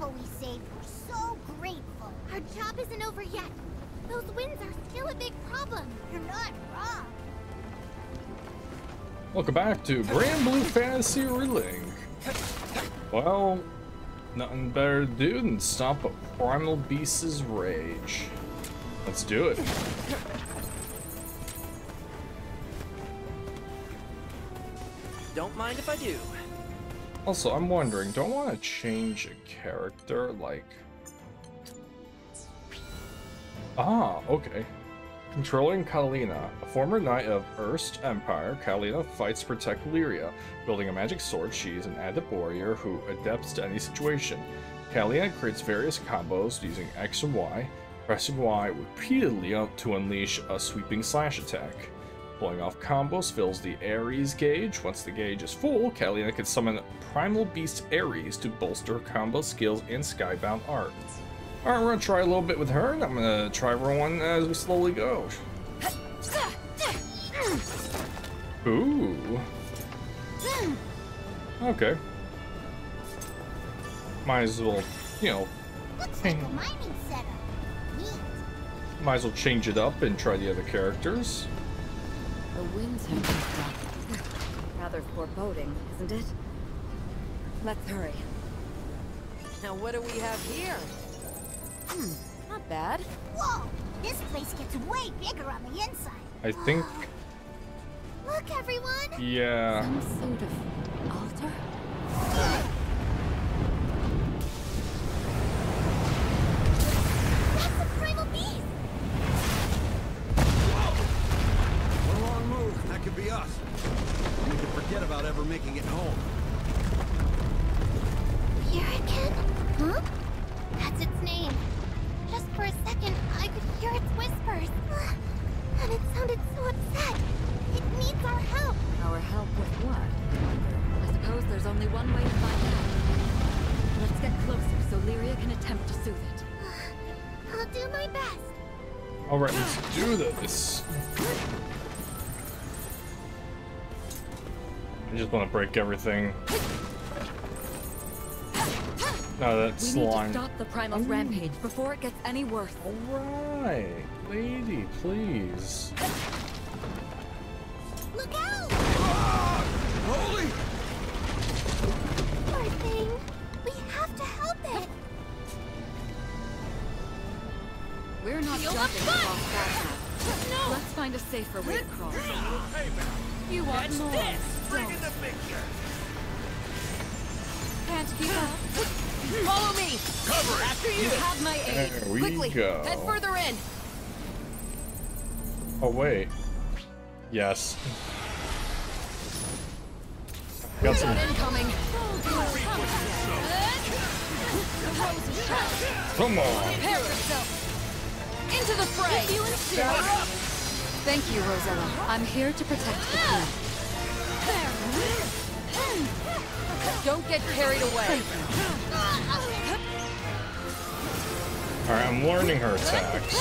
people we saved were so grateful. Our job isn't over yet. Those winds are still a big problem. You're not wrong. Welcome back to Granblue Fantasy Relink. Well, nothing better to do than stop a primal beast's rage. Let's do it. Don't mind if I do. Also, I'm wondering, do I want to change a character? Like... Ah, okay. Controlling Kalina. A former knight of Erste Empire, Kalina fights to protect Lyria. Building a magic sword, she is an adept warrior who adapts to any situation. Kalina creates various combos using X and Y, pressing Y repeatedly to unleash a sweeping slash attack. Pulling off combos fills the Ares gauge. Once the gauge is full, Kalina can summon Primal Beast Ares to bolster combo skills and Skybound art. Alright, we're gonna try a little bit with her, and I'm gonna try everyone as we slowly go. Ooh. Okay. Might as well, you know, like might as well change it up and try the other characters. The winds have picked up. Rather foreboding, isn't it? Let's hurry. Now what do we have here? Hmm, not bad. Whoa! This place gets way bigger on the inside. I think, Look, everyone! yeah. Some sort of altar? Break everything. No, that's We need to slime. stop the Primal's rampage before it gets any worse. Alright, lady, please. Look out! Ah, holy! Poor thing. We have to help it. We're not Feel jumping the across that. No! Let's find a safer way to cross. You want That's more? this! Right Don't. in the picture! Can't keep up. Follow me! Cover After you! You have my aid. There we Quickly, go. head further in. Oh, wait. Yes. Got some. Incoming. Come on. Prepare yourself. Into the fray. You insist. Thank you, Rosetta. I'm here to protect the queen. Don't get carried away. Alright, I'm learning her attacks.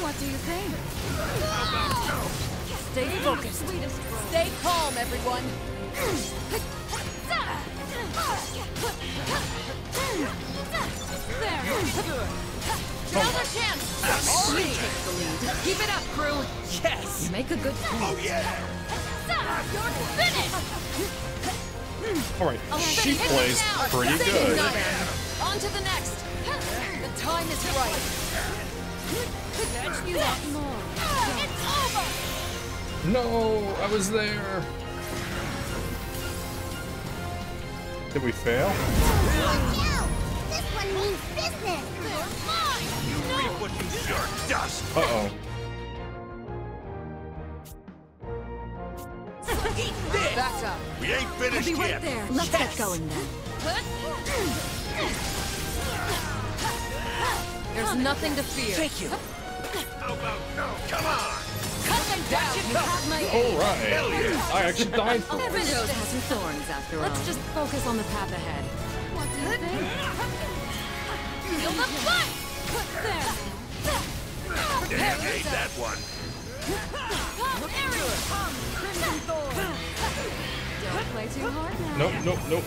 What do you think? Stay focused. Stay calm, everyone. Another chance. Already takes the lead. Keep it up, crew. Yes! You make a good point. Oh yeah! You're finished. Alright, she plays pretty Save good. another. On to the next. The time is right. You want more? It's over. No, I was there. Did we fail? Look out! This one means business. They're. You reap what you sow, dust! Uh-oh. Back up. We ain't I'll finished be right yet! there. Let's get going then. There's nothing to fear. Thank you! How about no? Come on! Cut them down. You have my aid. Alright. I actually died for Every it. rose has her thorns, after all. Let's just focus on the path ahead. What do you think? Feel the fight. There. Damn, ain't that one! Ares. Crimson Thorn. Don't play too hard now. Nope, nope, nope.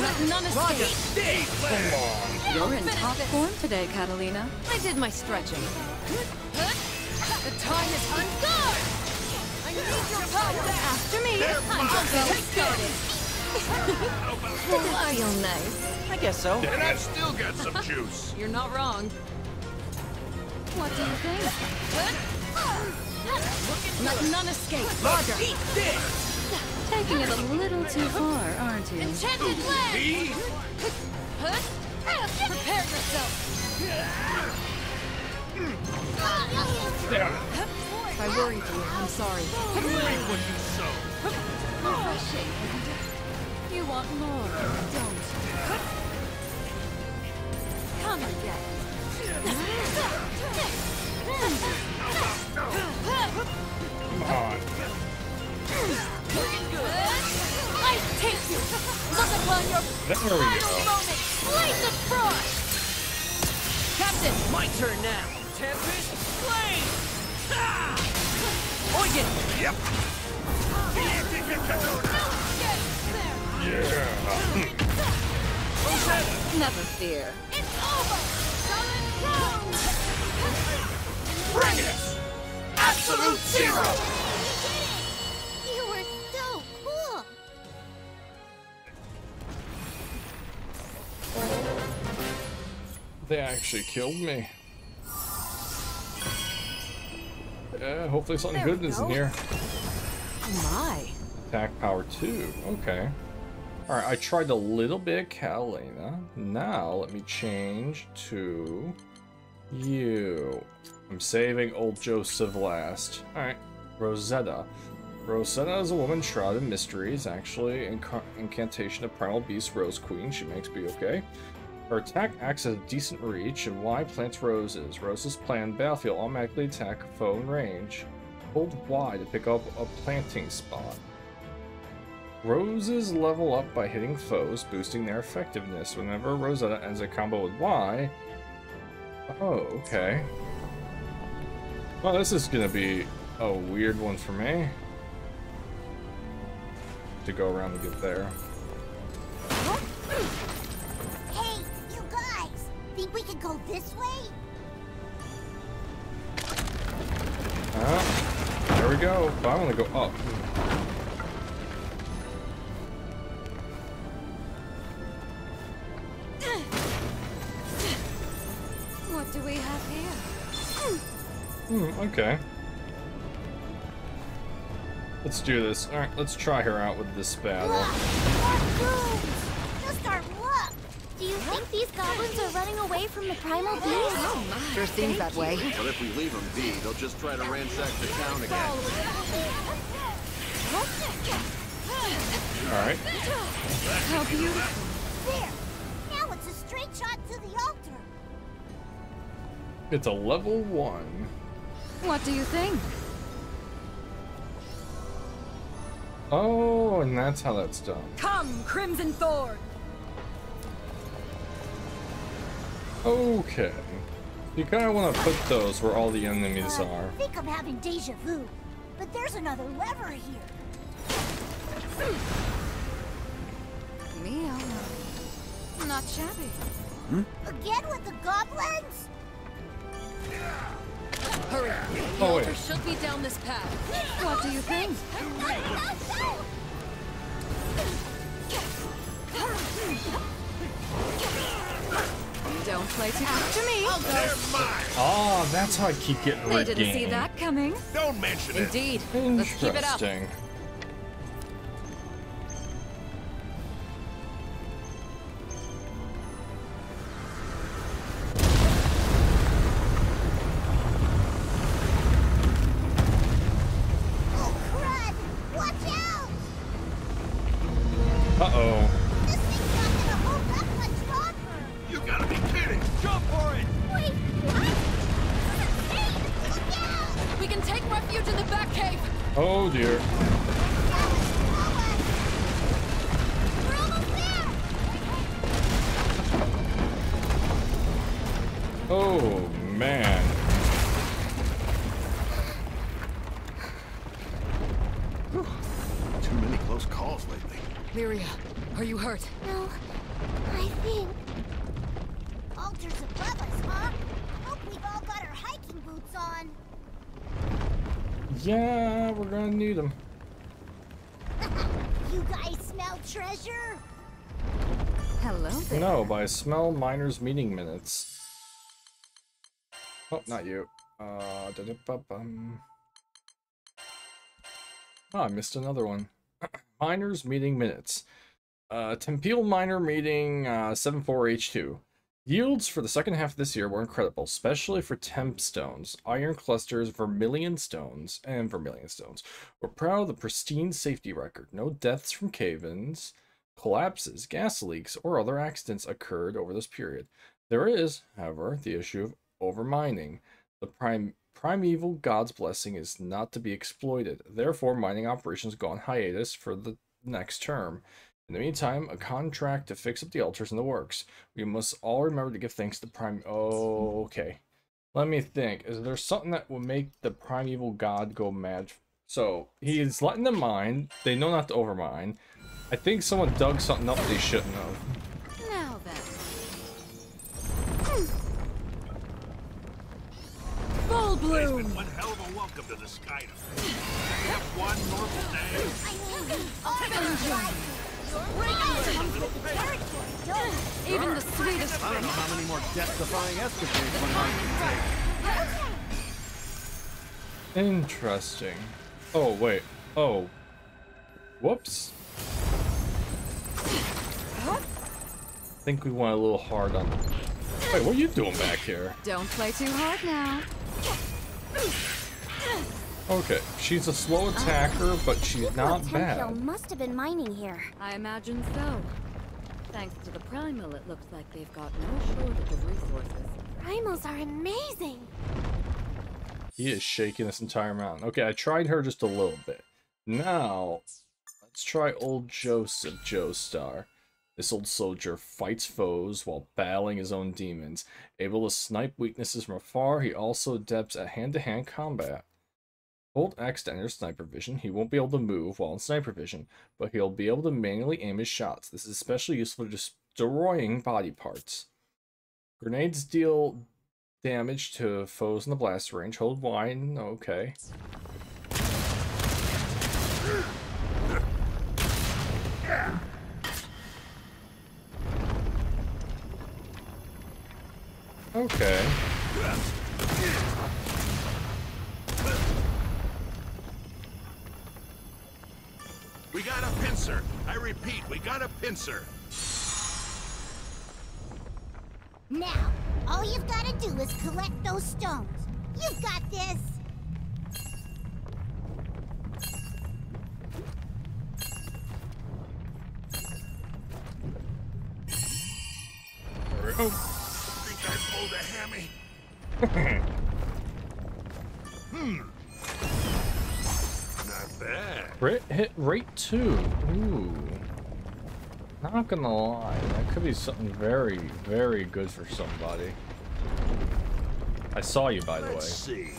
Let none escape. Come on. You're in top form today, Katalina. I did my stretching. The time is undone! I need your power! After me. I'm just getting started. I feel nice. I guess so. And I've still got some juice. You're not wrong. What do you think? Let none escape. Roger! Eat this! Taking it a little too far, aren't you? Enchanted land! Prepare yourself! Damn. If I worried you, I'm sorry. Reap what you sow. Refreshing, isn't it? You want more, don't you? Come and get it. Come on. I take you! Look upon your There we final go. moment! Blaze of frost! Captain, my turn now. Tempest, flame! Ah! Eugen! Yep. Yeah. Never fear. It's over! Solid ground! Bring it! Absolute zero! You were so cool! They actually killed me. Yeah, hopefully something There good we is in here. Oh my. Attack power 2. Okay. Alright, I tried a little bit of Katalina. Now, let me change to you. I'm saving old Joseph last. Alright, Rosetta. Rosetta is a woman shrouded in mysteries, actually inca- incantation of Primal Beast Rose Queen. She makes me okay. Her attack acts as a decent reach, and Y plants roses. Roses plant battlefield automatically attack foe in range. Hold Y to pick up a planting spot. Roses level up by hitting foes, boosting their effectiveness. Whenever Rosetta ends a combo with Y. Oh, okay. Well, this is gonna be a weird one for me. To go around to get there. Hey, you guys! Think we could go this way? Ah, there we go. But I want to go up. What do we have here? Hmm, okay. Let's do this. Alright, let's try her out with this battle. More! Just our luck! Do you think these goblins are running away from the primal beast? Sure seems that way. But if we leave them be, they'll just try to ransack the town again. Alright. How beautiful. There! Shot to the altar! It's a level one. What do you think? Oh, and that's how that's done. Come, Crimson Thorn! Okay. You kind of want to put those where all the enemies Uh, are. I think I'm having deja vu. But there's another lever here. Me, oh, not shabby. Again with the goblins? Hurry. The Oh, altar wait. should be down this path. What do you think? Don't play too after me. They're mine. Ah, that's how I keep getting They red didn't see that coming. Don't mention it. Indeed. Let's keep it up. Smell miners' meeting minutes. Oh, not you. Uh, da -da -ba -bum. Oh, I missed another one. miners' meeting minutes. Uh, Miner meeting uh, 74H2. Yields for the second half of this year were incredible, especially for temp stones, iron clusters, vermilion stones, and vermilion stones. We're proud of the pristine safety record. No deaths from cave-ins, collapses, gas leaks, or other accidents occurred over this period. There is, however, the issue of overmining. The prime primeval god's blessing is not to be exploited. Therefore, mining operations go on hiatus for the next term. In the meantime, a contract to fix up the altars in the works. We must all remember to give thanks to Prime. Oh, okay. Let me think. Is there something that will make the primeval god go mad? So he's letting them mine. They know not to overmine. I think someone dug something up they shouldn't have. Now then. Full It's bloom. been one hell of a welcome to the Skydom. We have one normal day. I mean, all Even the sweetest I don't know how many more death-defying escapades one might Interesting. Oh, wait. Oh. Whoops. Think we went a little hard on... them. Wait, what are you doing back here? Don't play too hard now. Okay, she's a slow attacker, but she's not at Temple bad. must have been mining here. I imagine so. Thanks to the primal, it looks like they've got no shortage of resources. Primals are amazing. He is shaking this entire mountain. Okay, I tried her just a little bit. Now, let's try old Joseph Joestar. This old soldier fights foes while battling his own demons. Able to snipe weaknesses from afar, he also adepts at hand-to-hand combat. Hold X to enter sniper vision. He won't be able to move while in sniper vision, but he'll be able to manually aim his shots. This is especially useful for destroying body parts. Grenades deal damage to foes in the blast range. Hold wine. Okay. Okay. We got a pincer. I repeat, we got a pincer. Now, all you've got to do is collect those stones. You've got this. Go. Think I pulled a hammy? hmm. Not bad. Crit hit rate 2. Ooh. Not gonna lie, that could be something very, very good for somebody. I saw you, by the way. Let's see.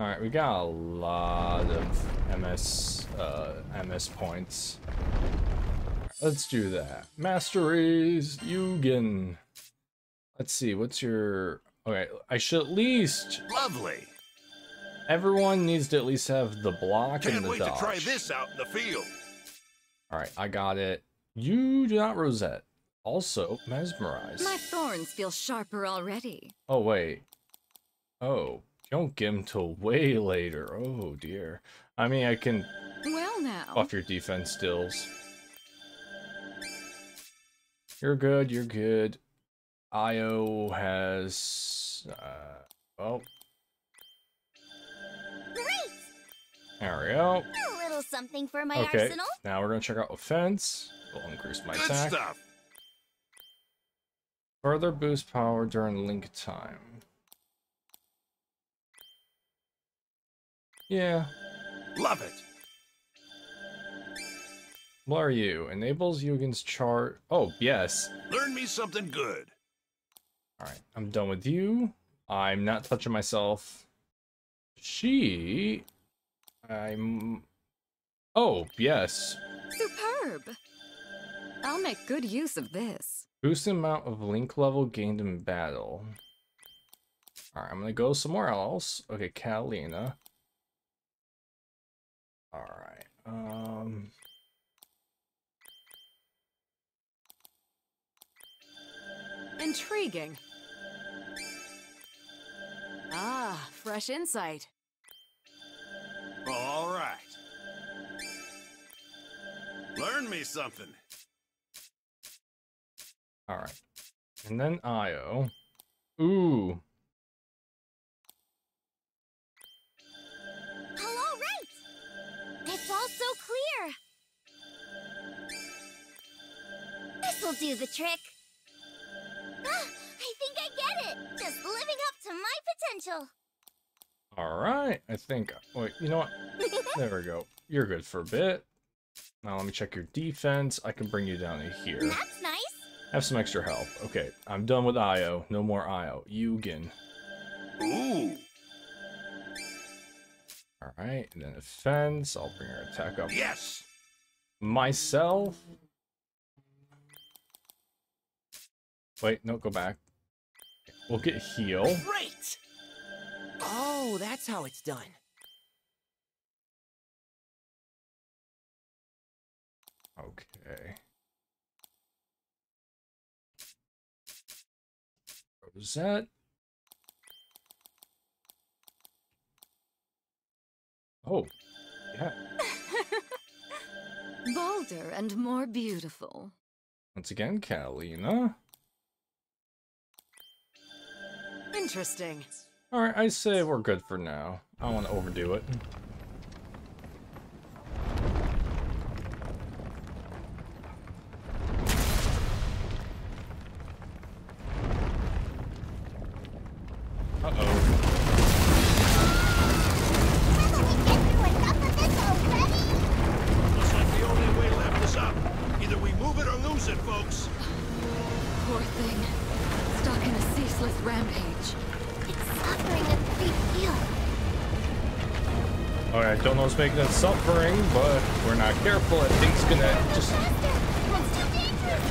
Alright, we got a lot of MS, uh, MS points. Let's do that. Masteries, Eugen. Let's see, what's your... Okay, I should at least... Lovely. Everyone needs to at least have the block Can't and the wait dodge. to try this out in the field. Alright, I got it. You do not Rosette. Also, mesmerize. My thorns feel sharper already. Oh, wait. Oh, don't get him till way later. Oh, dear. I mean, I can Well now. buff your defense stills. You're good, you're good. Io has... Uh, well, Great! there we go. A little something for my Okay, arsenal. now we're gonna check out offense. We'll increase my Good attack. stuff. Further boost power during link time. Yeah. Love it. What are you? Enables Eugen's chart. Oh, yes. Learn me something good. Alright, I'm done with you. I'm not touching myself. She. I'm. Oh, yes. Superb! I'll make good use of this. Boost the amount of link level gained in battle. Alright, I'm gonna go somewhere else. Okay, Katalina. Alright, um... Intriguing. Ah, fresh insight. All right. Learn me something. Alright. And then Io. Ooh. All right. It's all so clear. This'll do the trick. Ah, I think I get it. Just living up to my potential. Alright, I think... Wait, you know what? There we go. You're good for a bit. Now let me check your defense. I can bring you down to here. That's nice. Have some extra help. Okay, I'm done with Io. No more Io. Eugen. Ooh. Alright, and then defense. I'll bring her attack up. Yes. Myself? Wait, no, go back. We'll get heal. Great! Oh, that's how it's done. Okay. Rosette. Oh, yeah. Bolder and more beautiful. Once again, Katalina. Interesting. Alright, I say we're good for now. I don't want to overdo it. Suffering, but we're not careful, I think it's gonna just... Faster! It's too dangerous!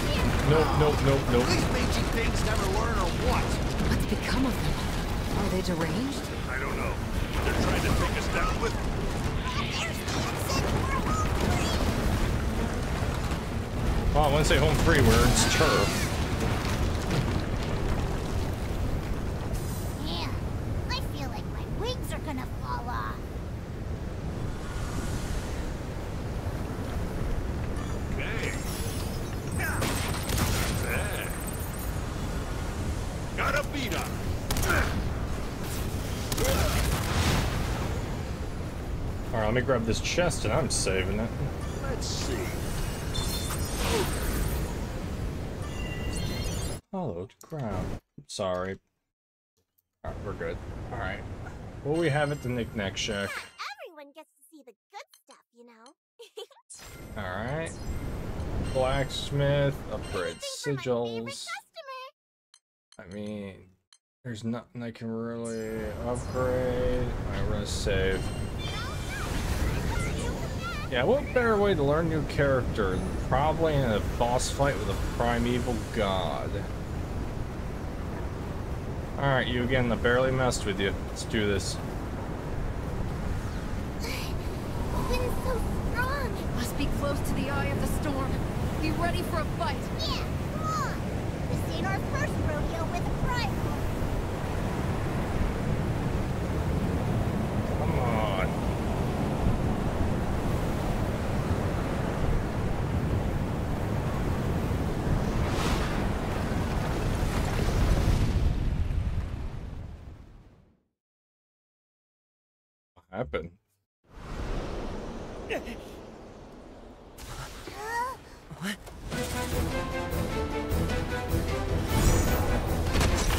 Nope, nope, nope, nope. These mangy things never learn or what? What's become of them? Are they deranged? I don't know. They're trying to take us down with... There's Clemson. We're home free. Well, I wouldn't say home free where it's turf. Yeah, I feel like my wings are gonna fall off. Okay. There. Got a beat up. Alright, let me grab this chest and I'm saving it. Let's see. Hollowed ground. Sorry. Alright, we're good. Alright. What we have at the Knick-Knack Shack? Everyone gets to see the good stuff, you know? Alright. Blacksmith, upgrade Anything for my favorite sigils. I mean, there's nothing I can really upgrade. Alright, we're gonna save. Yeah, what better way to learn new character than probably in a boss fight with a primeval god? Alright, you again, I barely messed with you. Let's do this. The wind's so strong. Must be close to the eye of the storm. Be ready for a fight. Yeah, come on. This ain't our first rodeo with a primal. Come on. What?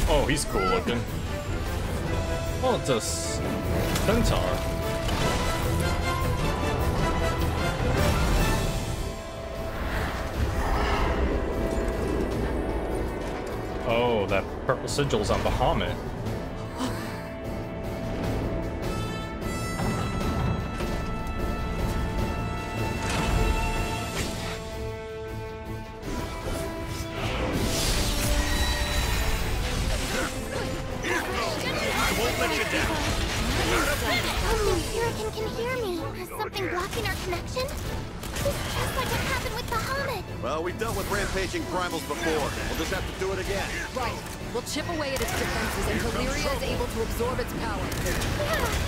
Oh, he's cool looking. Oh, it's a centaur. Oh, that purple sigil's on Bahamut. Right. We'll chip away at its defenses until Lyria is able to absorb its power.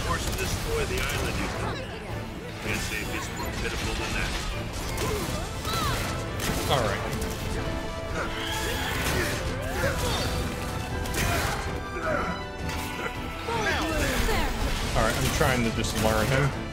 Force to destroy the island you come. Can't say it gets more pitiful than that. All right. All right, I'm trying to just learn him.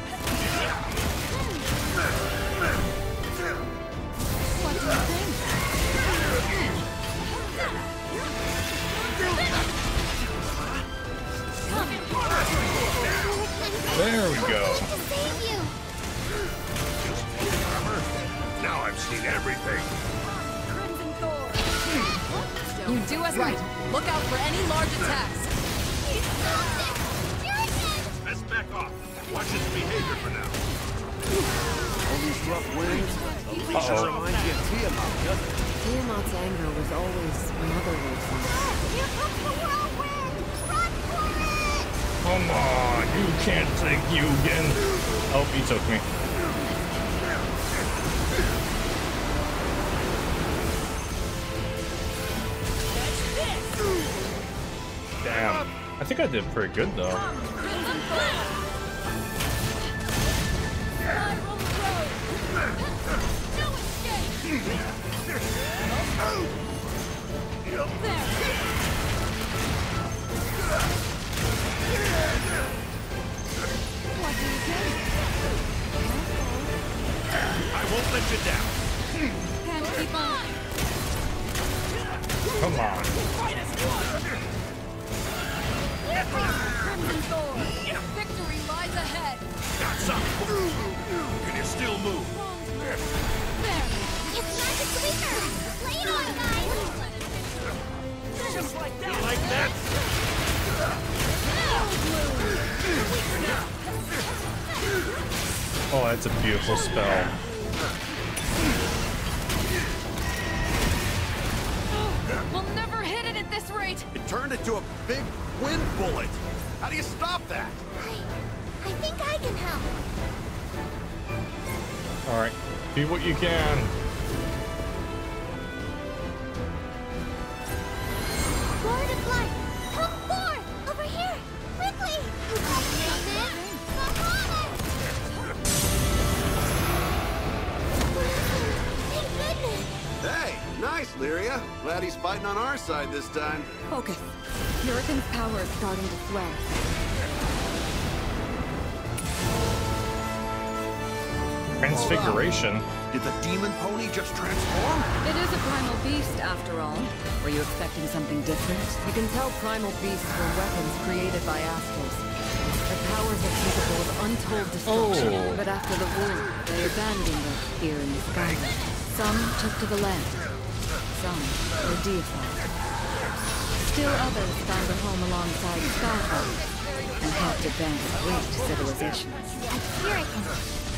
Pretty good though. I won't let you down. You like that? Oh, that's a beautiful spell. We'll never hit it at this rate. It turned into a big wind bullet. How do you stop that? I, I think I can help. All right, do what you can. Side this time. Focus. Hurricane's power is starting to swell. Transfiguration. Oh, Did the demon pony just transform? It is a primal beast, after all. Were you expecting something different? You can tell primal beasts were weapons created by Astrals. Their powers are capable of untold destruction. Oh. But after the war, they abandoned us here in the sky. Some took to the land. Some were deified. Still others found a home alongside Skyfall and helped advance great civilizations. A Hurricane!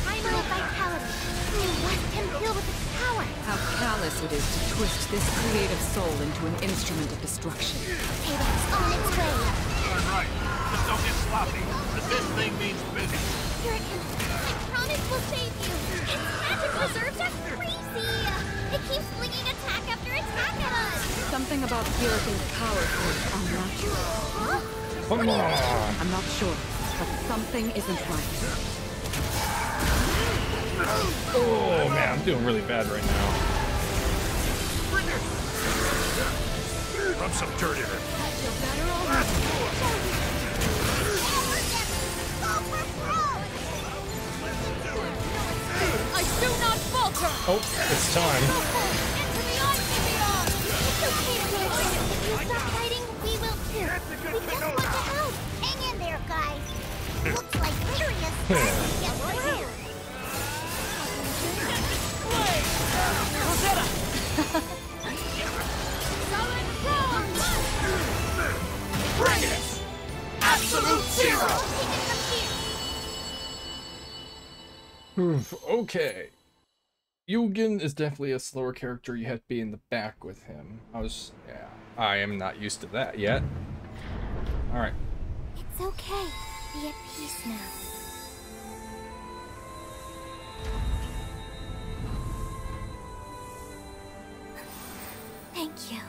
Primal vitality! We must him filled with its power! How callous it is to twist this creative soul into an instrument of destruction. Payback's on its way! Turn right. Just don't get sloppy. 'cause This thing means business. Hurricane, I promise we'll save you! Its magic reserves are crazy! It keeps flinging Something about Hurricane's power is unnatural. Huh? Come. I'm not sure, but something isn't right. Oh man, I'm doing really bad right now. Rub some dirt in it. I do not falter. Oh, it's time. It's okay. If you stop fighting, we will too. We just want to help. Hang in there, guys. Looks like. Bring it! Absolute zero! Okay. Eugen is definitely a slower character. You have to be in the back with him. I was, yeah, I am not used to that yet. All right. It's okay. Be at peace now. Thank you.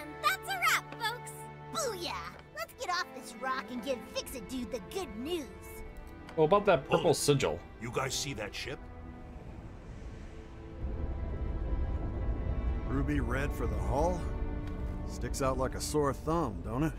And that's a wrap, folks. Booyah! Let's get off this rock and give Fix-It Dude the good news. Well, about that purple Whoa. sigil. You guys see that ship? Ruby red for the hull? Sticks out like a sore thumb, don't it?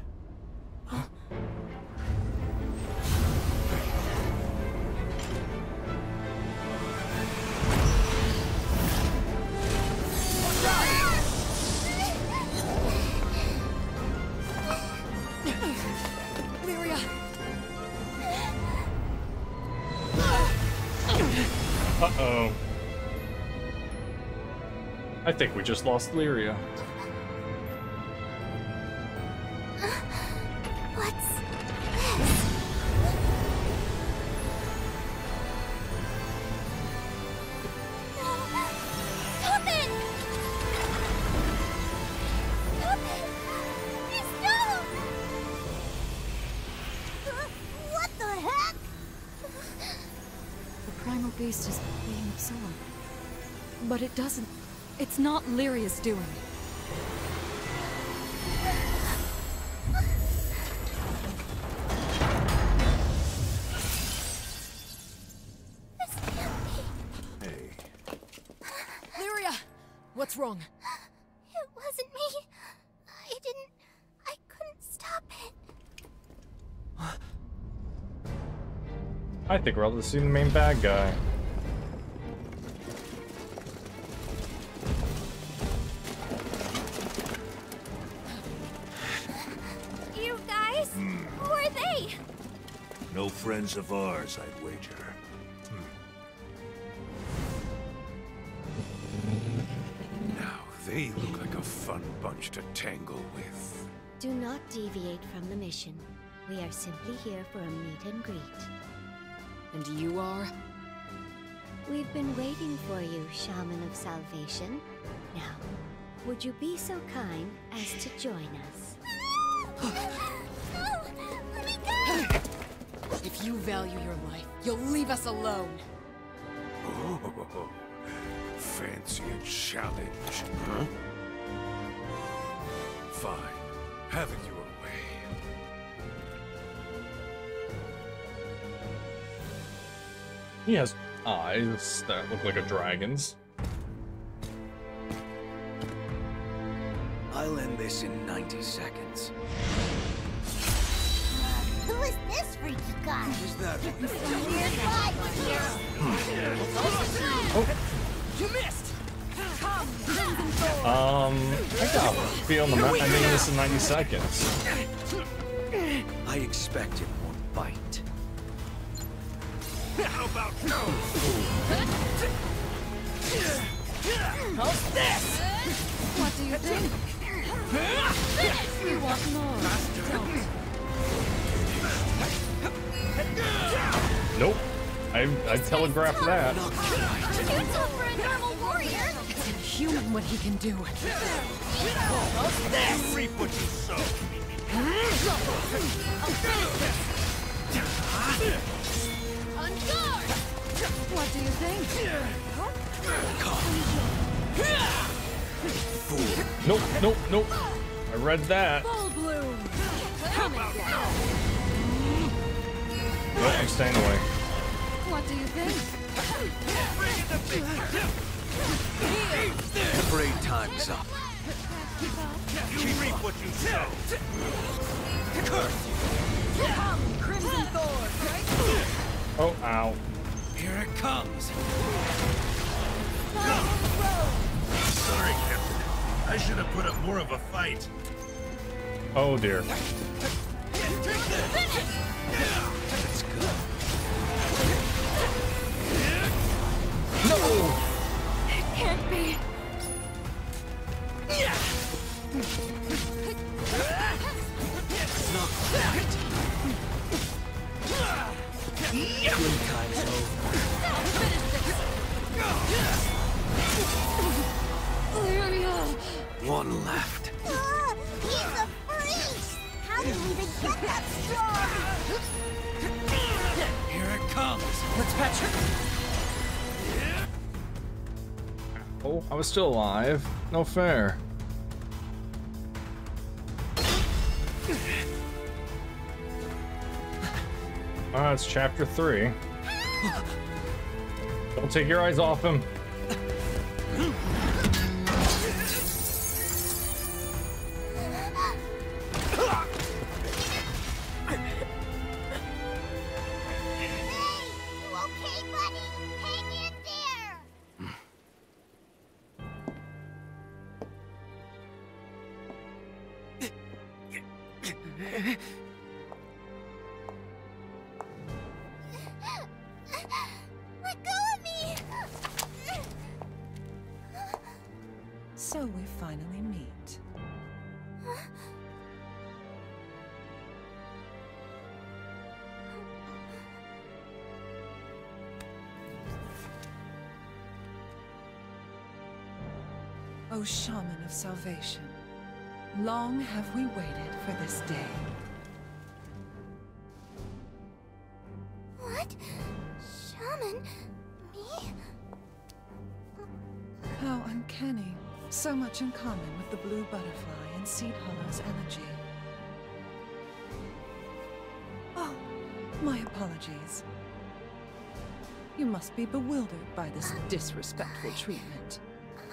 Think we just lost Lyria. Not doing. This can't be. Hey, Lyria! What's wrong? It wasn't me. I didn't. I couldn't stop it. I think we're able to see the main bad guy. No friends of ours, I'd wager. Hmm. Now, they look like a fun bunch to tangle with. Do not deviate from the mission. We are simply here for a meet and greet. And you are? We've been waiting for you, Shaman of Salvation. Now, would you be so kind as to join us? you value your life, you'll leave us alone. Oh, fancy a challenge, huh? Fine. Have it your way. He has eyes that look like a dragon's. I'll end this in 90 seconds. Freaky guy? who's that? Weird guy here. You missed! Um, I got be on the map. I mean, this in 90 seconds. I expected one bite. How about no? How's this? What do you think? You want more? Don't. Nope. I I telegraphed that. Too tough for a normal warrior! It's inhuman what he can do. Reap what you sow. On guard! What do you think? Nope, nope, nope. I read that. Full bloom. Nope, I'm staying away. What do you think? Parade time's up. You reap what you sow. Curse you. Come, Crimson Thorn! Oh, ow. Here it comes. Sorry, Captain. I should have put up more of a fight. Oh dear. No! It can't be. Not quite. Good time's over. Lyria. One left. Ah, he's a freak! Here it comes! Let's! Oh, I was still alive. No fair. Ah, it's chapter three. Don't take your eyes off him. Uncanny. So much in common with the blue butterfly and Seed Hollow's energy. Oh, my apologies. You must be bewildered by this disrespectful treatment.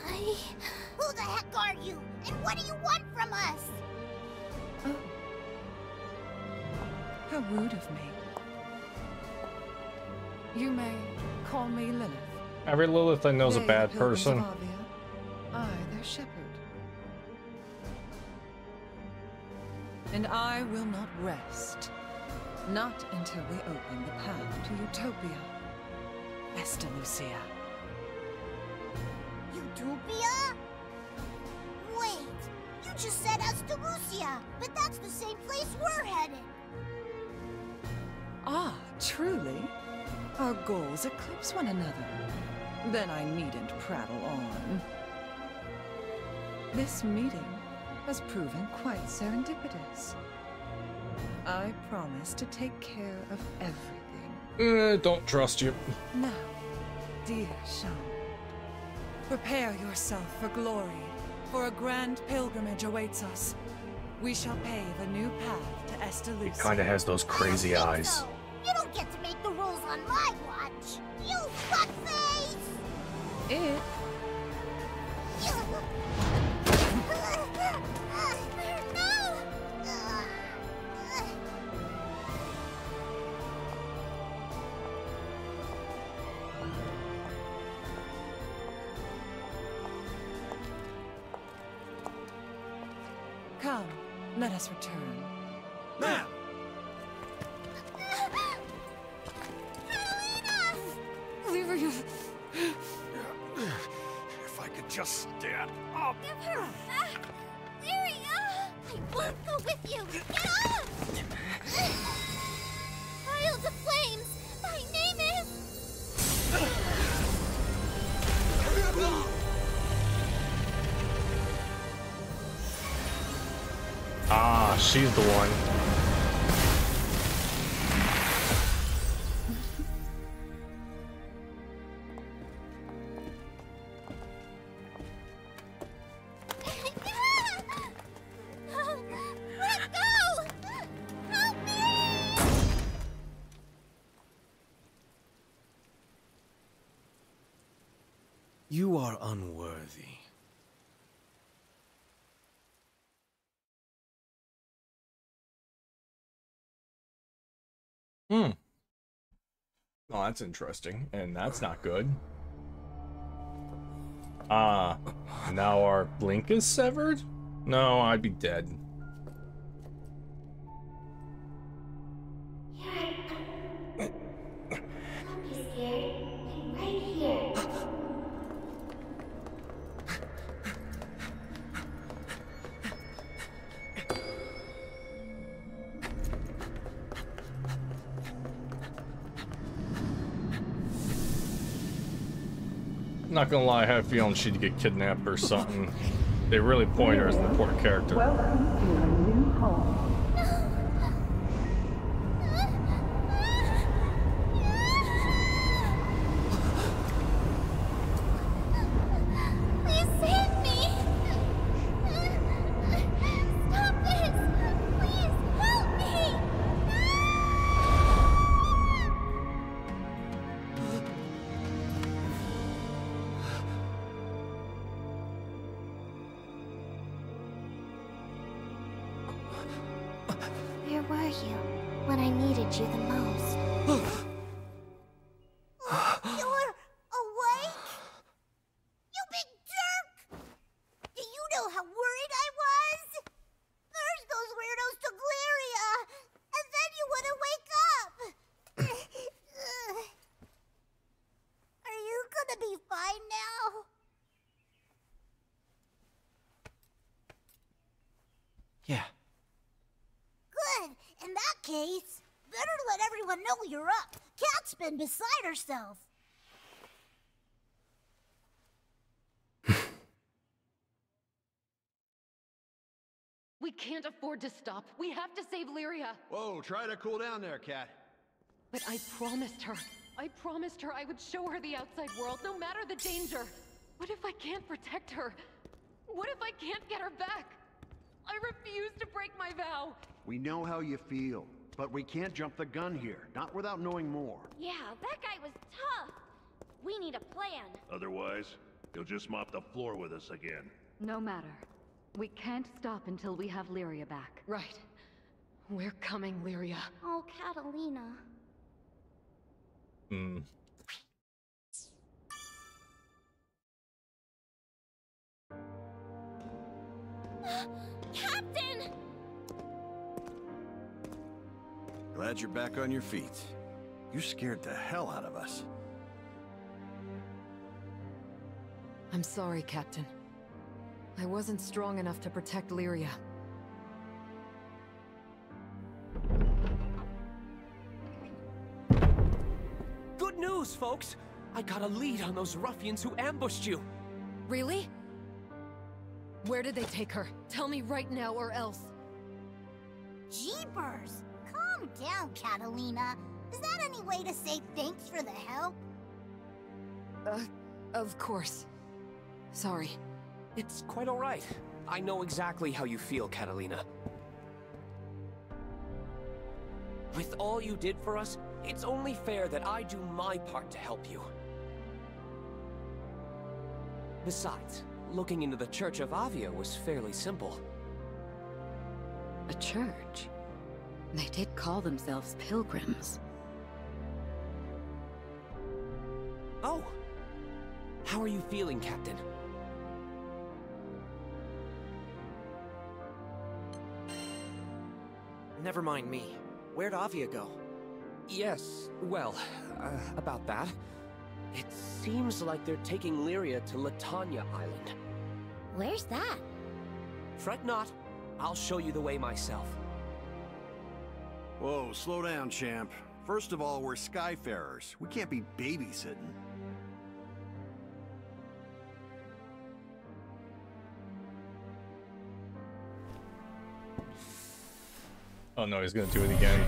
I... Who the heck are you? And what do you want from us? Oh. How rude of me. You may call me Lilith. Every Lilith I know is a bad the of person. Avia, will not rest. Not until we open the path to Utopia. Esta Lucia. Utopia? Wait, you just said Lucia, but that's the same place we're headed. Ah, truly? Our goals eclipse one another. Then I needn't prattle on. This meeting has proven quite serendipitous. I promise to take care of everything. Uh, don't trust you. Now, dear Sean, prepare yourself for glory, for a grand pilgrimage awaits us. We shall pave a new path to Estalucia. Kinda has those crazy eyes. So, you don't get to make the rules on my watch. You fuckface! It That's interesting. And that's not good. Ah, now our link is severed? No, I'd be dead. Not gonna lie, I have a feeling she'd get kidnapped or something. They really point her as an important character. Please herself. We can't afford to stop. We have to save Lyria. Whoa, try to cool down there, Cat. But I promised her. I promised her I would show her the outside world, no matter the danger. What if I can't protect her? What if I can't get her back? I refuse to break my vow. We know how you feel, but we can't jump the gun here, not without knowing more. Yeah, that guy was tough. We need a plan. Otherwise, he'll just mop the floor with us again. No matter. We can't stop until we have Lyria back. Right. We're coming, Lyria. Oh, Katalina. Hmm. Captain! Glad you're back on your feet. You scared the hell out of us. I'm sorry, Captain. I wasn't strong enough to protect Lyria. Good news, folks! I got a lead on those ruffians who ambushed you. Really? Where did they take her? Tell me right now or else. Jeepers! Calm down, Katalina. Is that any way to say thanks for the help? Uh, of course. Sorry. It's quite all right. I know exactly how you feel, Katalina. With all you did for us, it's only fair that I do my part to help you. Besides, looking into the Church of Avia was fairly simple. A church? They did call themselves pilgrims. Oh! How are you feeling, Captain? Never mind me. Where'd Avia go? Yes, well, uh, about that. It seems like they're taking Lyria to Latanya Island. Where's that? Fret not. I'll show you the way myself. Whoa, slow down, champ. First of all, we're Skyfarers. We can't be babysitting. Oh no, he's gonna do it again.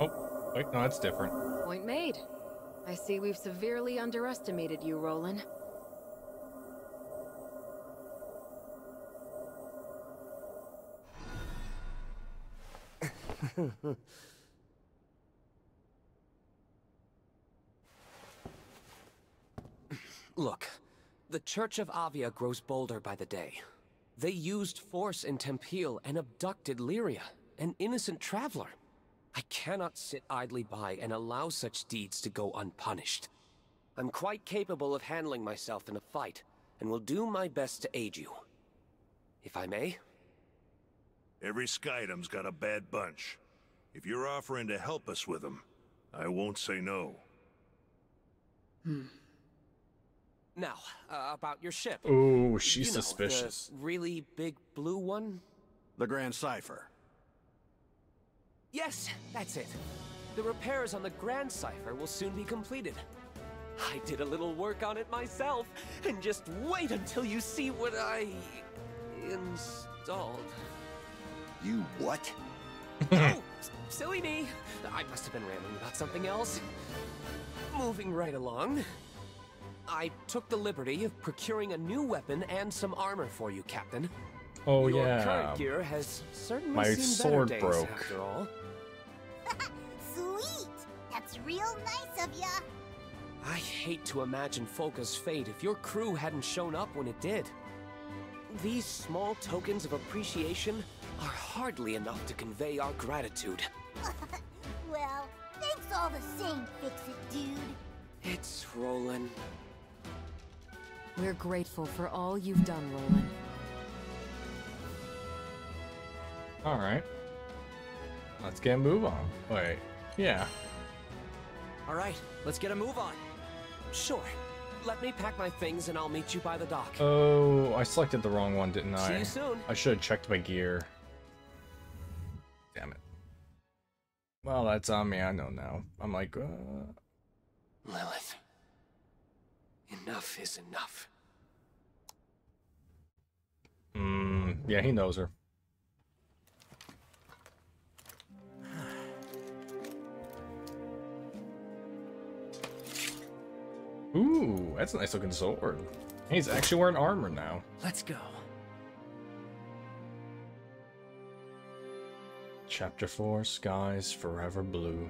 Oh, wait, no, that's different. Point made. I see we've severely underestimated you, Rolan. Look, the Church of Avia grows bolder by the day. They used force in Tempeal and abducted Lyria, an innocent traveler. I cannot sit idly by and allow such deeds to go unpunished. I'm quite capable of handling myself in a fight, and will do my best to aid you. If I may? Every Skydom's got a bad bunch. If you're offering to help us with them, I won't say no. Hmm. Now, uh, about your ship. Oh, she's You know, the suspicious. really big blue one? The Grand Cypher. Yes, that's it. The repairs on the Grand Cypher will soon be completed. I did a little work on it myself, and just wait until you see what I... installed. You what? oh, silly me. I must have been rambling about something else. Moving right along. I took the liberty of procuring a new weapon and some armor for you, Captain. Oh Your yeah. current gear has certainly My seen sword better days, broke. after all. Sweet! That's real nice of ya. I hate to imagine Folca's fate if your crew hadn't shown up when it did. These small tokens of appreciation are hardly enough to convey our gratitude. well, thanks all the same, Fix-It dude. It's Rolan. We're grateful for all you've done, Rolan. Alright. Let's get a move on. Wait. Yeah. Alright, let's get a move on. Sure. Let me pack my things and I'll meet you by the dock. Oh, I selected the wrong one, didn't I? See you soon. I should have checked my gear. Damn it. Well, that's on me. I know now. I'm like, uh... Lilith. Enough is enough. Hmm. Yeah, he knows her. Ooh, that's a nice looking sword. He's actually wearing armor now. Let's go. Chapter 4 Skies Forever Blue.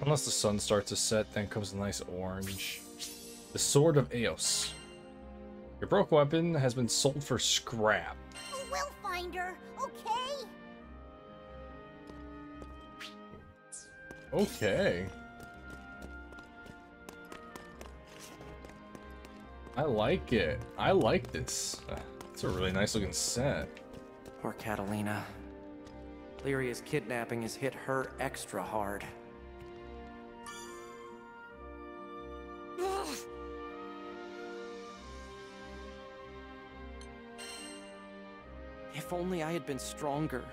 Unless the sun starts to set, then comes a nice orange. The Sword of Eos. Your broke weapon has been sold for scrap. Oh, we'll find her, okay? Okay. I like it. I like this. It's a really nice looking set. Poor Katalina. Lyria's kidnapping has hit her extra hard. If only I had been stronger.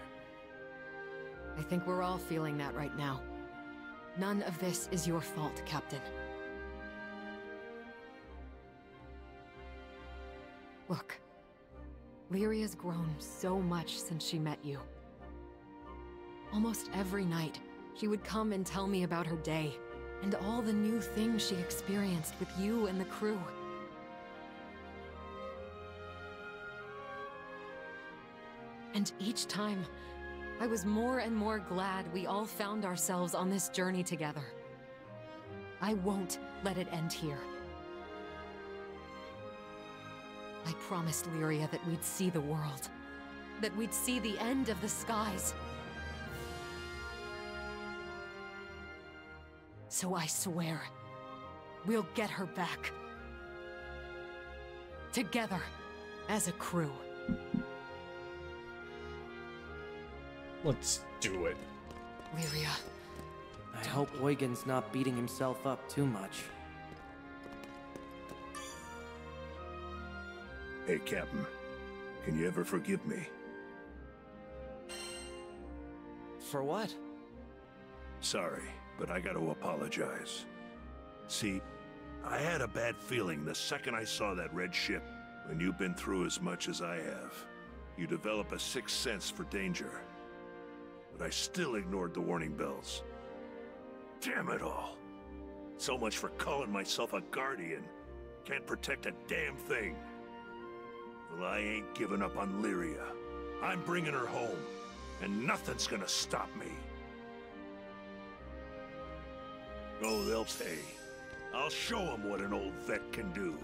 I think we're all feeling that right now. None of this is your fault, Captain. Look, Lyria's grown so much since she met you. Almost every night, she would come and tell me about her day, and all the new things she experienced with you and the crew. And each time, I was more and more glad we all found ourselves on this journey together. I won't let it end here. I promised Lyria that we'd see the world. That we'd see the end of the skies. So I swear, we'll get her back. Together, as a crew. Let's do it. Lyria. I hope Eugen's not beating himself up too much. Hey, Captain. Can you ever forgive me? For what? Sorry, but I gotta apologize. See, I had a bad feeling the second I saw that red ship. When you've been through as much as I have, you develop a sixth sense for danger. But I still ignored the warning bells. Damn it all. So much for calling myself a guardian. Can't protect a damn thing. Well, I ain't giving up on Lyria. I'm bringing her home, and nothing's gonna stop me. Oh, they'll pay. I'll show them what an old vet can do.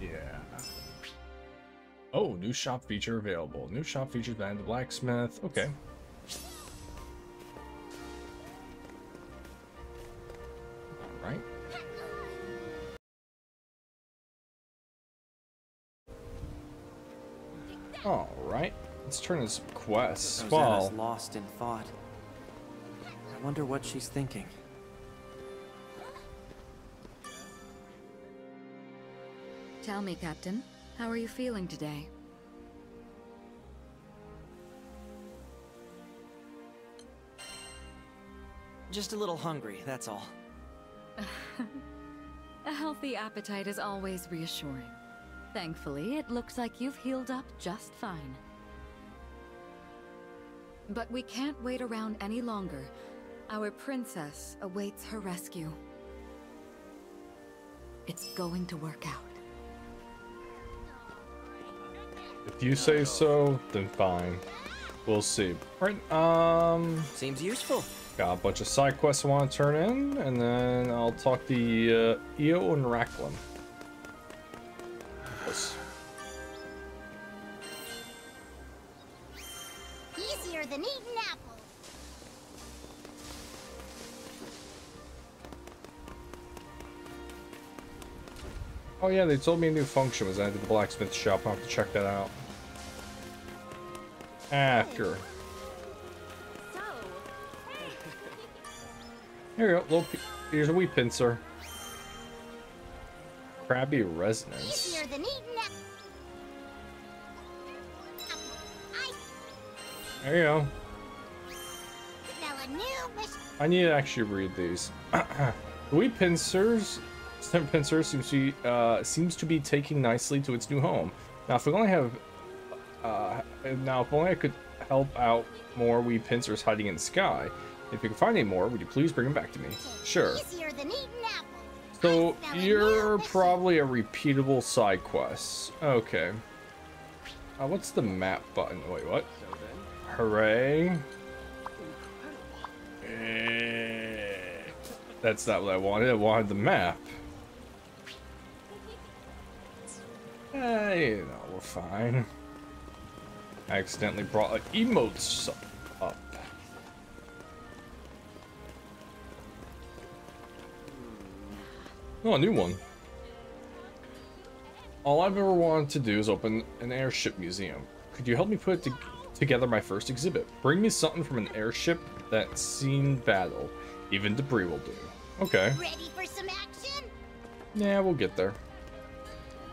Yeah. Oh, new shop feature available. New shop features Van the Blacksmith. Okay. Turn his quests. Rosetta's Well, lost in thought. I wonder what she's thinking. Tell me, Captain, how are you feeling today? Just a little hungry, that's all. A healthy appetite is always reassuring. Thankfully, it looks like you've healed up just fine. But we can't wait around any longer. Our princess awaits her rescue. It's going to work out. if you say so, then fine. We'll see. Right, um... Seems useful. Got a bunch of side quests I want to turn in, and then I'll talk to uh, Io and Rackam. Oh yeah, they told me a new function was added to the blacksmith shop. I'll have to check that out. After. Here you go, little. Here's a wee pincer. Crabby resonance. Easier than eating apples. There you go. Now a new mission. I need to actually read these. the wee pincers. Stem pincer seems to be, uh, seems to be taking nicely to its new home. Now, if we only have, uh, now if only I could help out more wee pincers hiding in the sky. If you can find any more, would you please bring them back to me? Sure. Easier than eating apples. So you're probably a repeatable side quest. Okay. Uh, what's the map button? Wait, what? Hooray. Eh, That's not what I wanted. I wanted the map. Eh, you know, we're fine. I accidentally brought an emotes up. Oh, a new one. All I've ever wanted to do is open an airship museum. Could you help me put to together my first exhibit? Bring me something from an airship that's seen battle. Even debris will do. Okay. Ready for some action? Yeah, we'll get there.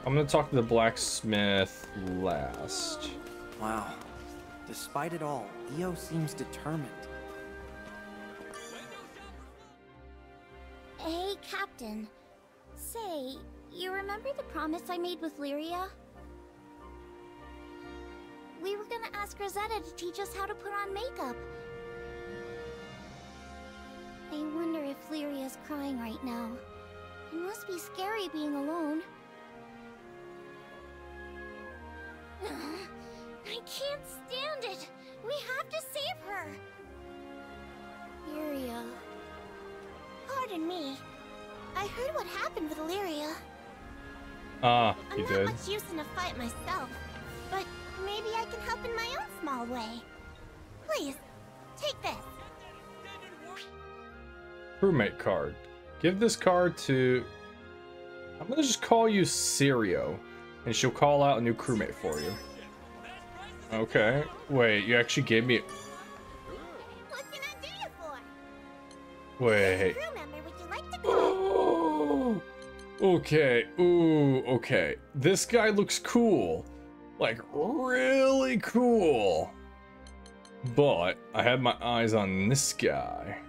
I'm gonna talk to the blacksmith last. Wow. Despite it all, Io seems determined. Hey, Captain. Say, you remember the promise I made with Lyria? We were gonna ask Rosetta to teach us how to put on makeup. I wonder if Lyria's crying right now. It must be scary being alone. I can't stand it! We have to save her! Lyria... Pardon me. I heard what happened with Lyria. Ah, you I'm you not did. much use in a fight myself, but maybe I can help in my own small way. Please, take this. Crewmate card. Give this card to... I'm gonna just call you Sirio, and she'll call out a new crewmate for you. Okay. Wait, you actually gave me... Wait. Okay. Ooh, okay. This guy looks cool. Like, really cool. But I had my eyes on this guy.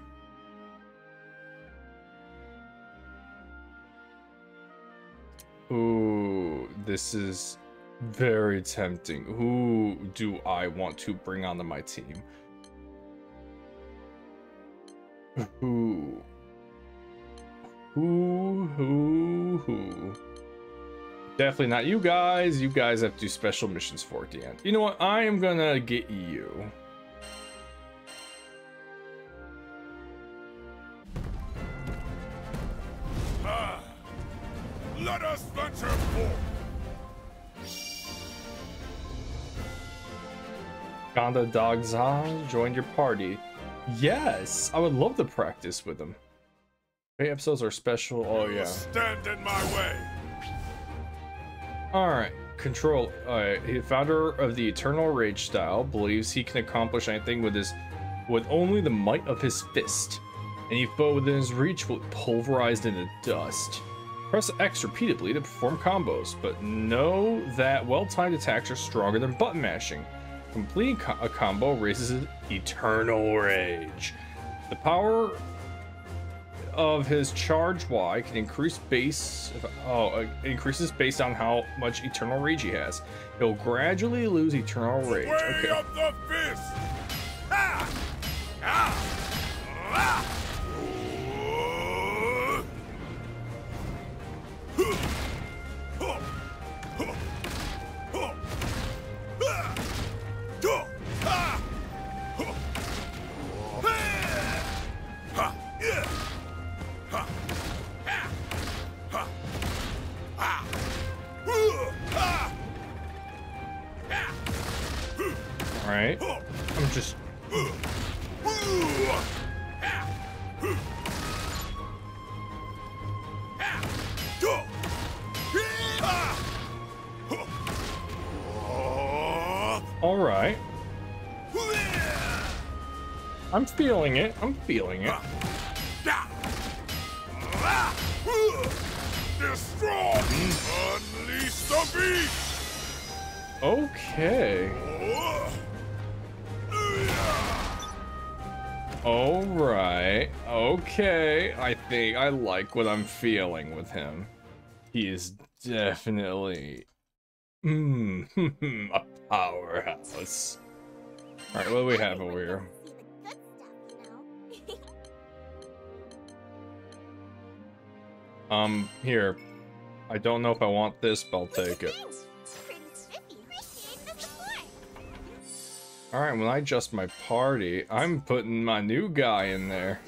Ooh, this is very tempting. Who do I want to bring onto my team? Who? Who, who, who? Definitely not you guys. You guys have to do special missions for at the end. You know what? I am gonna get you. Ghandagoza joined your party. Yes, I would love to practice with him. Hey, episodes are special. Oh yeah. Stand in my way. All right. Control. Alright. The founder of the Eternal Rage style believes he can accomplish anything with his, with only the might of his fist. Any foe within his reach will be pulverized into dust. Press X repeatedly to perform combos, but know that well-timed attacks are stronger than button mashing. Completing co- a combo raises Eternal Rage. The power of his charge Y can increase base. Oh, uh, increases based on how much Eternal Rage he has. He'll gradually lose Eternal Rage. Way Okay. of the fist. Ah! Ah! Ah! Alright. I'm just... Alright. I'm feeling it. I'm feeling it. Destroy! Unleash the beast! Okay. Alright. Okay. I think I like what I'm feeling with him. He is definitely mm, a powerhouse. Alright, what do we have over here? Um, here. I don't know if I want this, but I'll take it. Alright, when I adjust my party, I'm putting my new guy in there.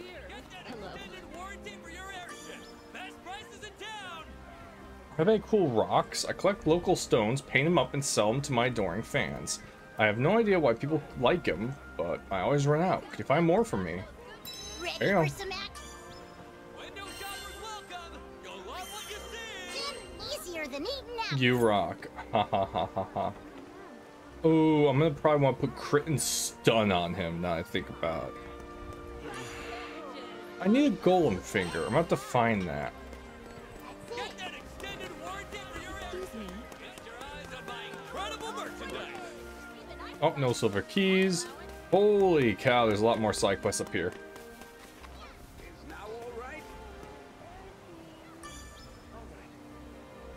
Have any cool rocks? I collect local stones, paint them up, and sell them to my adoring fans. I have no idea why people like them, but I always run out. Can you find more for me? There you go. Easier than eating. You rock. Ha ha ha ha ha. Oh, I'm gonna probably want to put crit and stun on him now I think about it. I need a golem finger. I'm about to find that. Oh, no silver keys. Holy cow, there's a lot more side quests up here.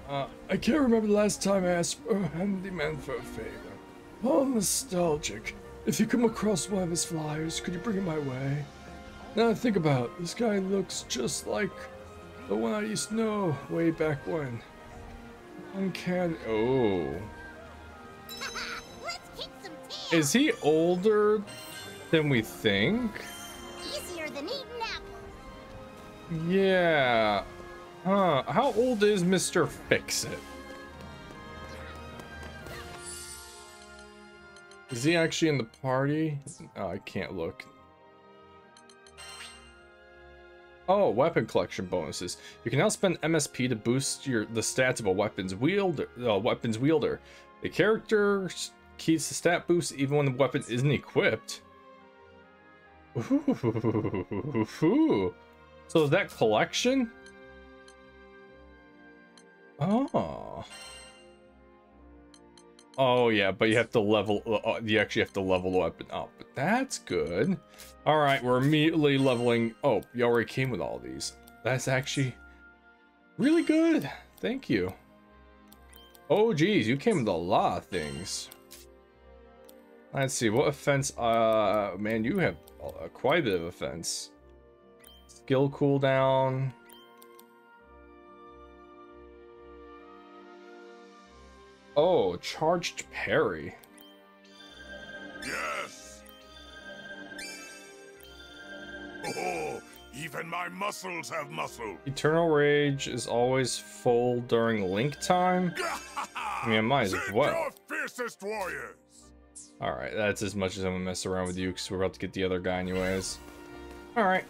Uh, I can't remember the last time I asked a handyman for a favor. Oh, nostalgic. If you come across one of his flyers, could you bring it my way? Now think about it, this guy looks just like the one I used to know way back when. Uncanny. Oh. Is he older than we think? Easier than eating apples. Yeah. Huh. How old is Mr. Fix-It? Is he actually in the party? Oh, I can't look. Oh, weapon collection bonuses. You can now spend MSP to boost your the stats of a weapon's wielder. Uh, weapon's wielder. The character keeps the stat boost even when the weapon isn't equipped. Ooh. So is that collection? Oh. Oh yeah, but you have to level. Uh, you actually have to level the weapon up. But that's good. All right, we're immediately leveling. Oh, you already came with all these. That's actually really good. Thank you. Oh geez, you came with a lot of things. Let's see what offense. Uh, man, you have uh, quite a bit of offense. Skill cooldown. Oh, charged parry. Yes! Oh, even my muscles have muscle. Eternal Rage is always full during link time. I mean, I might as well. Your fiercest warriors. Alright, that's as much as I'm gonna mess around with you because we're about to get the other guy anyways. Alright.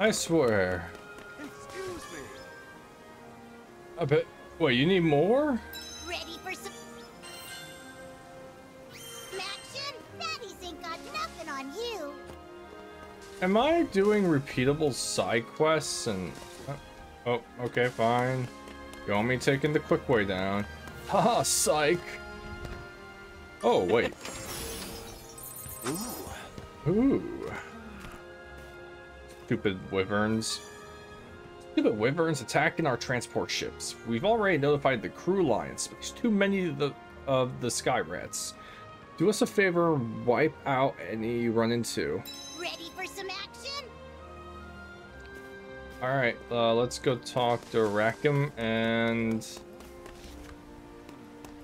I swear. Excuse me. I bet. Wait, you need more? Ready for some action? Daddies ain't got nothing on you. Am I doing repeatable side quests and... uh, Oh, okay, fine. You want me taking the quick way down? Haha, psych! Oh, wait. Ooh. Ooh. Stupid wyverns. Stupid wyverns attacking our transport ships. We've already notified the crew alliance, but there's too many of the, of the sky rats. Do us a favor wipe out any you run into. Ready for some action? Alright, uh, let's go talk to Rackam and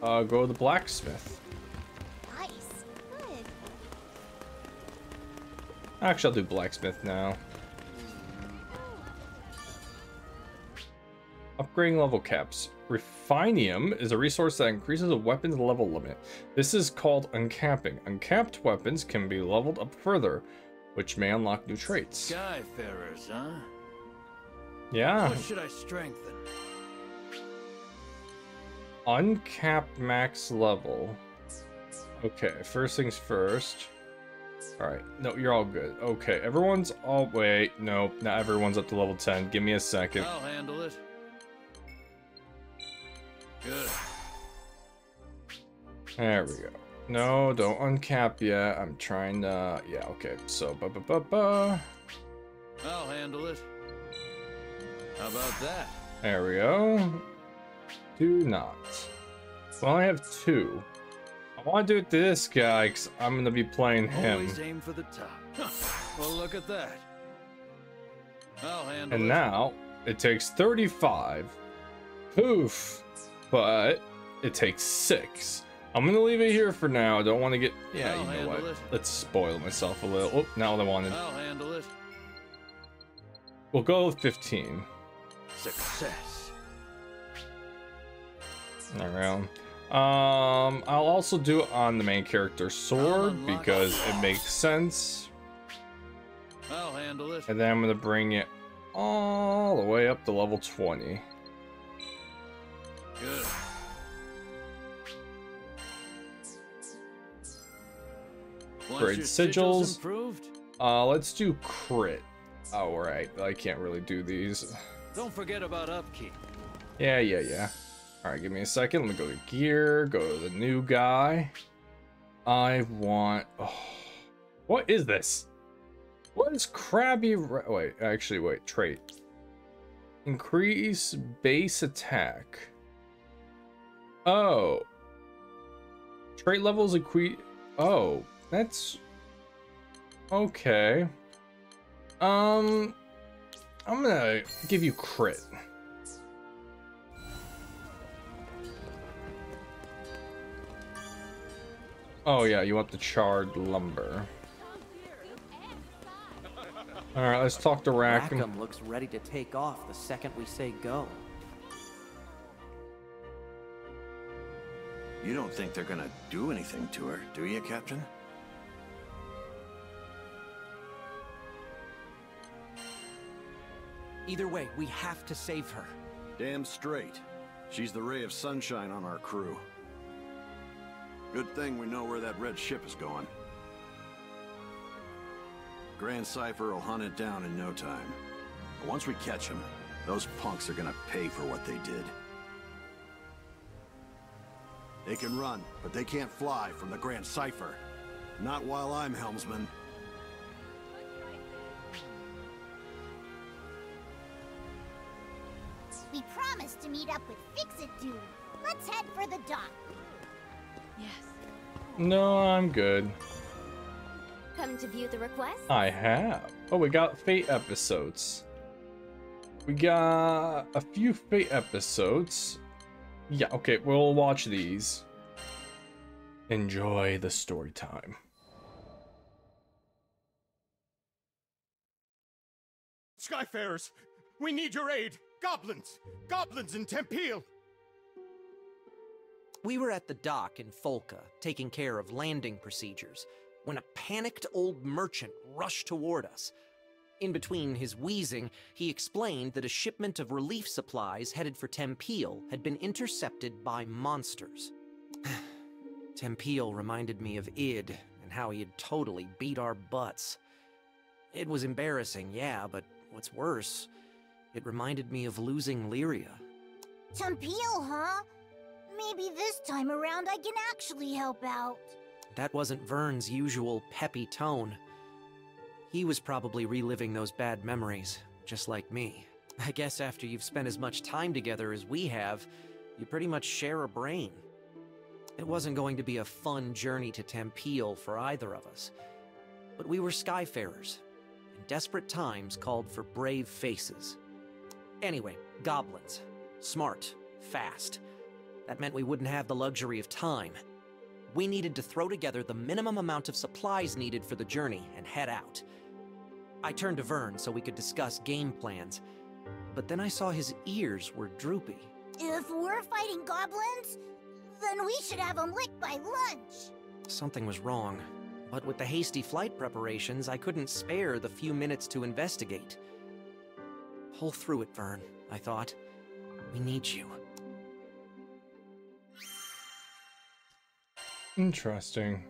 uh, go to the blacksmith. Nice. Good. Actually, I'll do blacksmith now. Upgrading level caps. Refinium is a resource that increases a weapon's level limit. This is called uncapping. Uncapped weapons can be leveled up further, which may unlock new traits. Skyfarers, huh? Yeah. What should I strengthen? Uncapped max level. Okay, first things first. Alright, no, you're all good. Okay, everyone's all- wait, no, not everyone's up to level 10. Give me a second. I'll handle it. Good. There we go. No, don't uncap yet. I'm trying to, yeah, okay. So, ba ba ba ba. I'll handle it. How about that? There we go. Do not. Well, I have two. I want to do it to this guy because I'm going to be playing him. Always aim for the top. Huh. Well, look at that. I'll handle And it. now it takes 35. Poof. But it takes six. I'm gonna leave it here for now. I don't want to get. Yeah, I'll you know what? it. Let's spoil myself a little. Oh, now what I wanted. I'll handle it. We'll go with 15. Success. Around. Um, I'll also do it on the main character sword because it makes sense. I'll handle it. And then I'm gonna bring it all the way up to level 20. Good. Sigils. improved, Uh, let's do crit. Oh, right. I can't really do these. don't forget about upkeep. Yeah, yeah, yeah. All right, give me a second. Let me go to gear. Go to the new guy. I want. Oh, what is this? What is crabby? Wait, actually, wait. Trait. Increase base attack. Oh. Trait levels equi. Oh, that's okay. Um, I'm gonna give you crit. Oh yeah, you want the charred lumber. All right, let's talk to Rackam. Rackam looks ready to take off the second we say go. You don't think they're gonna do anything to her, do you, Captain? Either way, we have to save her. Damn straight. She's the ray of sunshine on our crew. Good thing we know where that red ship is going. Grand Cypher will hunt it down in no time. But once we catch him, those punks are gonna pay for what they did. They can run, but they can't fly from the Grand Cypher. Not while I'm helmsman. We promised to meet up with Fix-It Dude. Let's head for the dock. Yes. No, I'm good. Come to view the request? I have. Oh, we got Fate episodes. We got a few Fate episodes. Yeah, okay, we'll watch these. Enjoy the story time. Skyfarers, we need your aid. Goblins! Goblins in Tempeal! We were at the dock in Folca, taking care of landing procedures, when a panicked old merchant rushed toward us. In between his wheezing, he explained that a shipment of relief supplies headed for Tempeal had been intercepted by monsters. Tempeal reminded me of Id and how he had totally beat our butts. It was embarrassing, yeah, but what's worse, it reminded me of losing Lyria. Tempeal, huh? Maybe this time around I can actually help out. That wasn't Vyrn's usual peppy tone. He was probably reliving those bad memories, just like me. I guess after you've spent as much time together as we have, you pretty much share a brain. It wasn't going to be a fun journey to Tempeal for either of us. But we were Skyfarers, and desperate times called for brave faces. Anyway, goblins. Smart, fast. That meant we wouldn't have the luxury of time. We needed to throw together the minimum amount of supplies needed for the journey and head out. I turned to Vyrn so we could discuss game plans, but then I saw his ears were droopy. If we're fighting goblins, then we should have them licked by lunch. Something was wrong, but with the hasty flight preparations, I couldn't spare the few minutes to investigate. Pull through it, Vyrn, I thought. We need you. Interesting.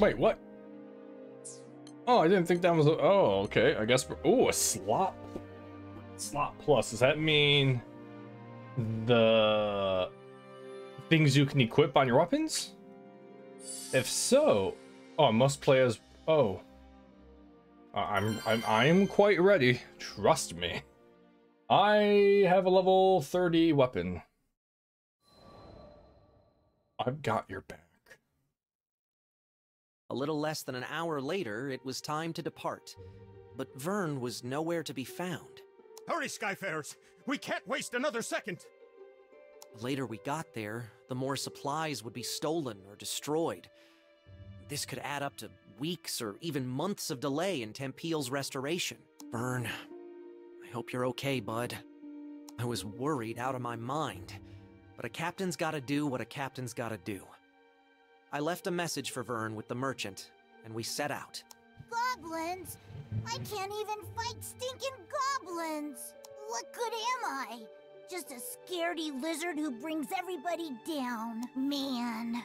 Wait, what? Oh, I didn't think that was a... Oh, okay. I guess... Oh, a slot. Slot plus. Does that mean the things you can equip on your weapons? If so... Oh, must play as... Oh. I'm, I'm, I'm quite ready. Trust me. I have a level 30 weapon. I've got your back. A little less than an hour later, it was time to depart. But Vyrn was nowhere to be found. Hurry, Skyfarers! We can't waste another second! The later we got there, the more supplies would be stolen or destroyed. This could add up to weeks or even months of delay in Tempeal's restoration. Vyrn, I hope you're okay, bud. I was worried out of my mind. But a captain's gotta do what a captain's gotta do. I left a message for Vyrn with the merchant, and we set out. Goblins? I can't even fight stinking goblins! What good am I? Just a scaredy lizard who brings everybody down. Man.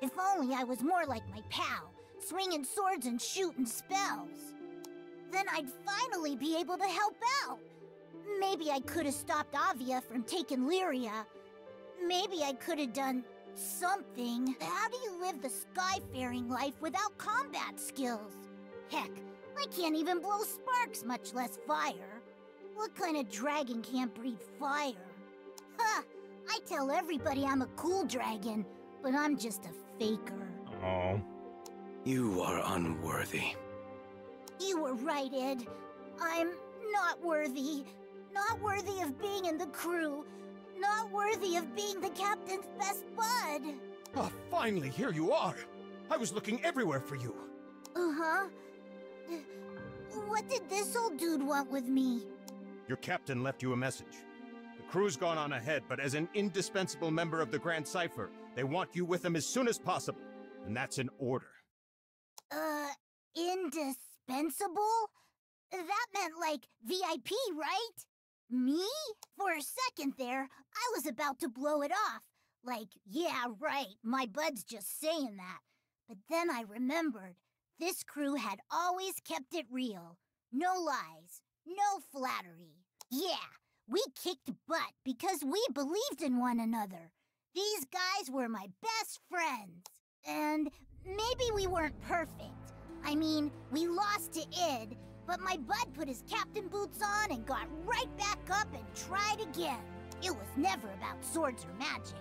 If only I was more like my pal, swinging swords and shooting spells. Then I'd finally be able to help out. Maybe I could have stopped Avia from taking Lyria. Maybe I could have done something. How do you live the skyfaring life without combat skills? Heck, I can't even blow sparks, much less fire. What kind of dragon can't breathe fire? Huh, I tell everybody I'm a cool dragon, but I'm just a faker. Oh. You are unworthy. You were right, Ed. I'm not worthy. Not worthy of being in the crew. Not worthy of being the captain's best bud. Oh, finally, here you are! I was looking everywhere for you. Uh-huh. What did this old dude want with me? Your captain left you a message. The crew's gone on ahead, but as an indispensable member of the Grand Cypher, they want you with them as soon as possible. And that's an order. Uh, indispensable? That meant like VIP, right? Me? For a second there, I was about to blow it off. Like, yeah, right, my bud's just saying that. But then I remembered, this crew had always kept it real. No lies, no flattery. Yeah, we kicked butt because we believed in one another. These guys were my best friends. And maybe we weren't perfect. I mean, we lost to Id, but my bud put his captain boots on and got right back up and tried again. It was never about swords or magic.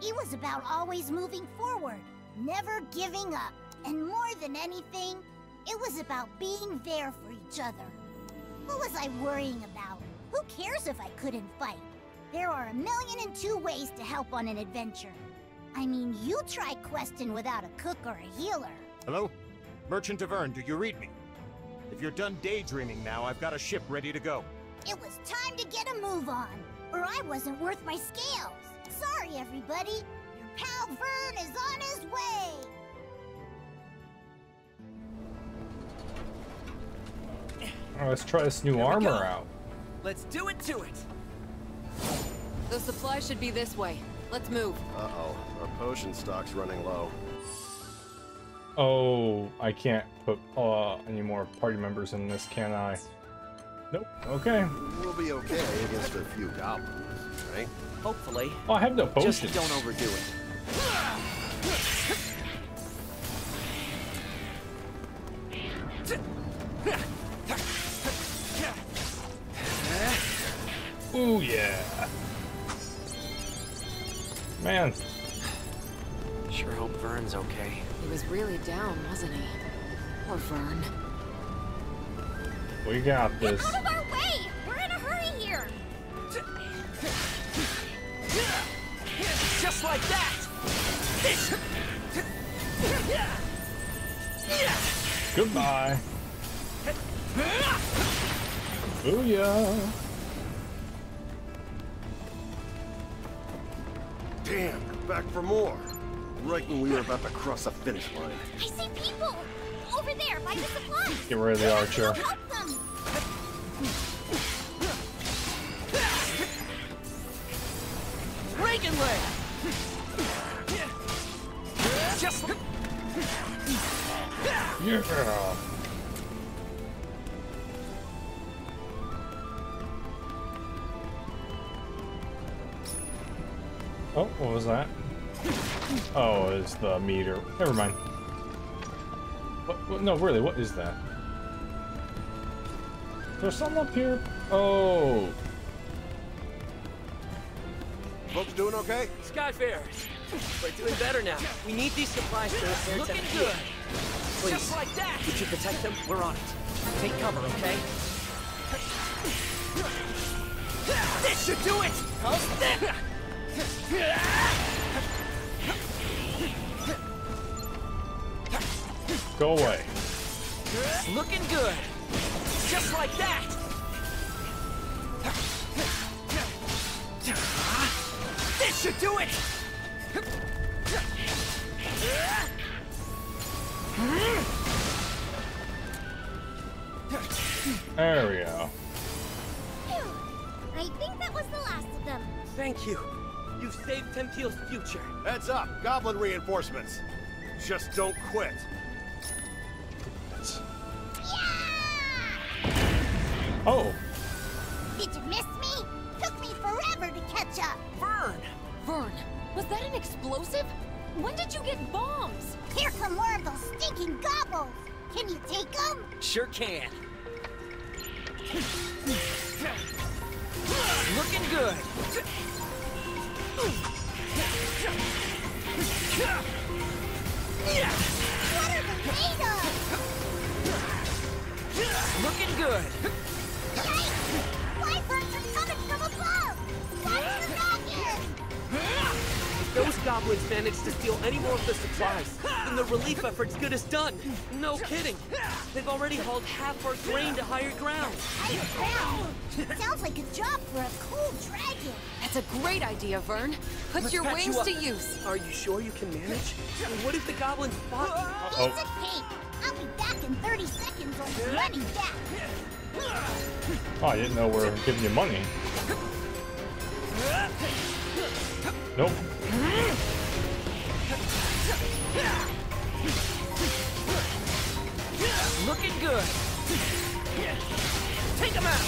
It was about always moving forward, never giving up. And more than anything, it was about being there for each other. What was I worrying about? Who cares if I couldn't fight? There are a million and two ways to help on an adventure. I mean, you try questing without a cook or a healer. Hello? Merchant of Vyrn, do you read me? If you're done daydreaming now, I've got a ship ready to go. It was time to get a move on, or I wasn't worth my scales. Sorry, everybody. Your pal Vyrn is on his way. Oh, let's try this new armor out. Let's do it to it! The supply should be this way. Let's move. Uh-oh. Our potion stock's running low. Oh, I can't put uh, any more party members in this, can I? Nope. Okay. We'll be okay against a few goblins, right? Hopefully. Oh, I have no potions. Just don't overdo it. Ooh, yeah. Man. Sure hope Vyrn's okay. He was really down, wasn't he? Poor Vyrn. We got this. Out of our way! We're in a hurry here! Just like that! Goodbye. Booyah! Damn, back for more. Right when we were about to cross the finish line. I see people! Over there, by the supplies! Get rid of the archer. Help them! Reagan Leg! Just Yeah. Oh, what was that? Oh, it's the meter. Never mind. What, what, no, really, what is that? There's something up here? Oh. Folks doing okay? Skyfarers! We're doing better now. We need these supplies to repair Looking good. Please. Just like that. Would you protect them? We're on it. Take cover, okay? This should do it! How's that? Go away. Looking good. Just like that. This should do it! There we go. I think that was the last of them. Thank you. You've saved Tempeal's future. Heads up, goblin reinforcements. Just don't quit. Oh, Did you miss me? Took me forever to catch up. Vyrn! Vyrn, was that an explosive? When did you get bombs? Here come more of those stinking gobbles. Can you take them? Sure can. Looking good. What are they made of? Looking good. Goblins manage to steal any more of the supplies, then the relief effort's good as done. No kidding. They've already hauled half our grain to higher ground. Higher ground? Sounds like a job for a cool dragon. That's a great idea, Vyrn. Put Let's your patch you wings to use. Are you sure you can manage? What if the goblins fought? Uh-oh. Piece oh. of cake. I'll be back in 30 seconds on the money back. oh, I didn't know we are giving you money. Nope. Looking good. Take him out.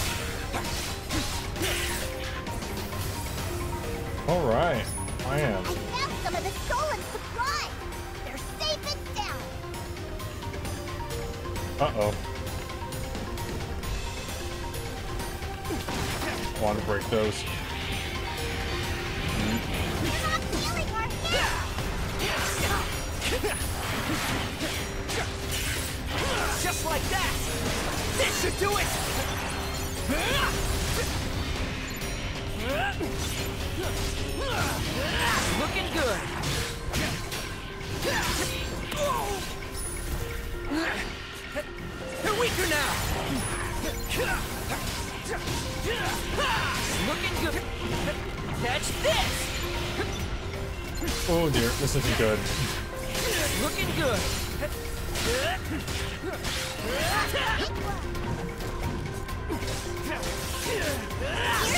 All right, I am. I found some of the stolen supplies. They're safe and sound. Uh oh. Want to break those? Just like that. This should do it. Looking good. They're weaker now. Looking good. Catch this. Oh dear, this isn't good. Looking good.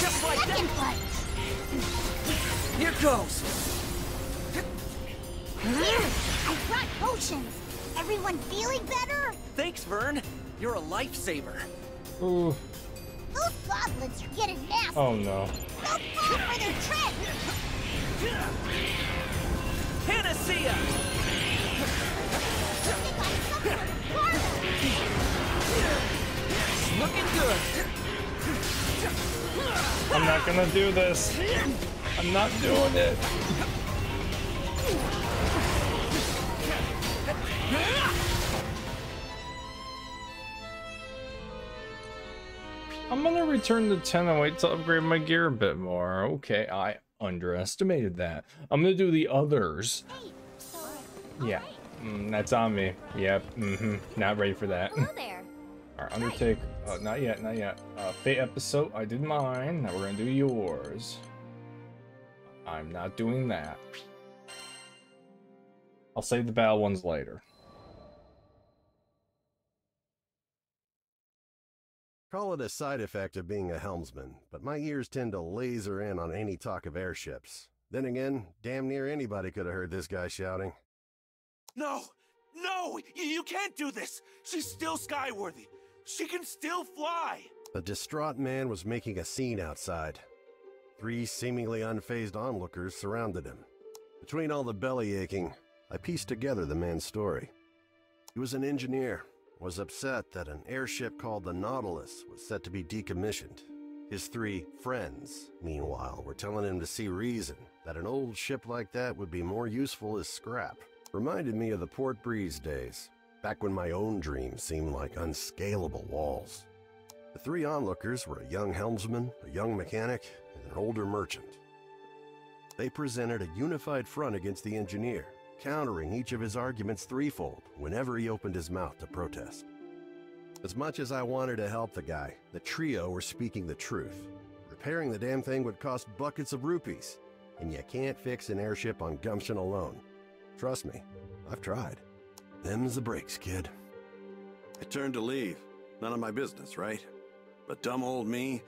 Just like second that. Here goes. I brought potions. Everyone feeling better? Thanks, Vyrn. You're a lifesaver. Ooh. Those goblins are getting nasty. Oh no. Don't fall for their trick. Panacea! Looking good. I'm not gonna do this. I'm not doing it. I'm gonna return to 10 and wait to upgrade my gear a bit more. Okay, I underestimated that. I'm gonna do the others. Yeah, mm, that's on me. Yep, mm-hmm. Not ready for that. Alright, Undertake. Uh, not yet, not yet. Uh, Fate episode, I did mine. Now we're gonna do yours. I'm not doing that. I'll save the battle ones later. Call it a side effect of being a helmsman, but my ears tend to laser in on any talk of airships. Then again, damn near anybody could have heard this guy shouting. No! No! You, can't do this! She's still skyworthy! She can still fly! A distraught man was making a scene outside. Three seemingly unfazed onlookers surrounded him. Between all the belly aching, I pieced together the man's story. He was an engineer, was upset that an airship called the Nautilus was set to be decommissioned. His three friends, meanwhile, were telling him to see reason that an old ship like that would be more useful as scrap. Reminded me of the Port Breeze days, back when my own dreams seemed like unscalable walls. The three onlookers were a young helmsman, a young mechanic, and an older merchant. They presented a unified front against the engineer, countering each of his arguments threefold whenever he opened his mouth to protest. As much as I wanted to help the guy, the trio were speaking the truth. Repairing the damn thing would cost buckets of rupees, and you can't fix an airship on gumption alone. Trust me, I've tried. Them's the breaks, kid. I turned to leave. None of my business, right? But dumb old me,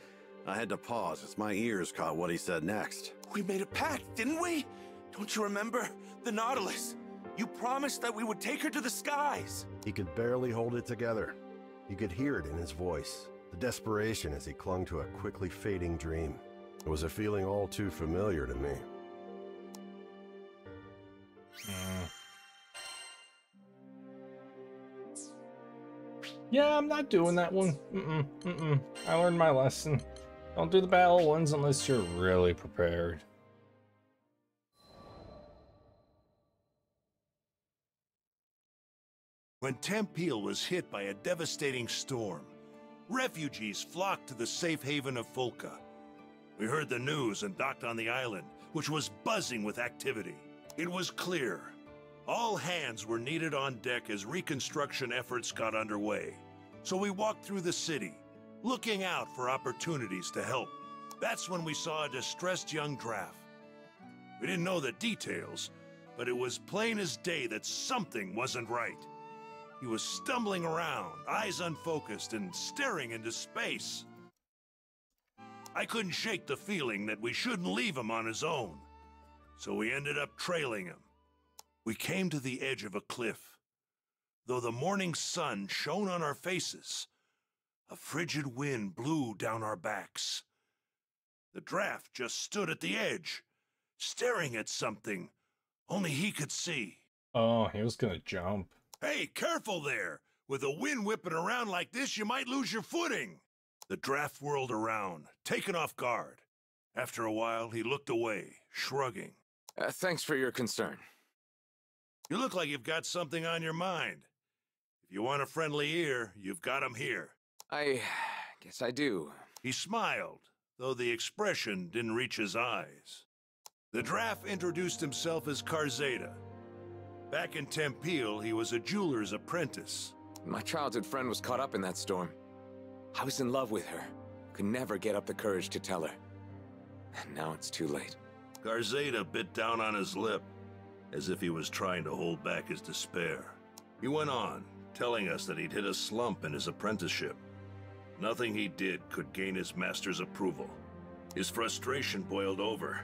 I had to pause as my ears caught what he said next. We made a pact, didn't we? Don't you remember? The Nautilus. You promised that we would take her to the skies. He could barely hold it together. You could hear it in his voice, the desperation as he clung to a quickly fading dream. It was a feeling all too familiar to me. Mm. Yeah, I'm not doing that one. Mm-mm, mm-mm. I learned my lesson. Don't do the battle ones unless you're really prepared. When Tempeal was hit by a devastating storm, refugees flocked to the safe haven of Folca. We heard the news and docked on the island, which was buzzing with activity. It was clear. All hands were needed on deck as reconstruction efforts got underway. So we walked through the city, looking out for opportunities to help. That's when we saw a distressed young Draph. We didn't know the details, but it was plain as day that something wasn't right. He was stumbling around, eyes unfocused, and staring into space. I couldn't shake the feeling that we shouldn't leave him on his own. So we ended up trailing him. We came to the edge of a cliff. Though the morning sun shone on our faces, a frigid wind blew down our backs. The Draph just stood at the edge, staring at something only he could see. Oh, he was gonna jump. Hey, careful there! With a wind whipping around like this, you might lose your footing. The Draph whirled around, taken off guard. After a while, he looked away, shrugging. Uh, thanks for your concern. You look like you've got something on your mind. If you want a friendly ear, you've got him here. I guess I do. He smiled, though the expression didn't reach his eyes. The Draph introduced himself as Karzeda. Back in Tempeal, he was a jeweler's apprentice. My childhood friend was caught up in that storm. I was in love with her. Could never get up the courage to tell her. And now it's too late. Garzeda bit down on his lip, as if he was trying to hold back his despair. He went on, telling us that he'd hit a slump in his apprenticeship. Nothing he did could gain his master's approval. His frustration boiled over,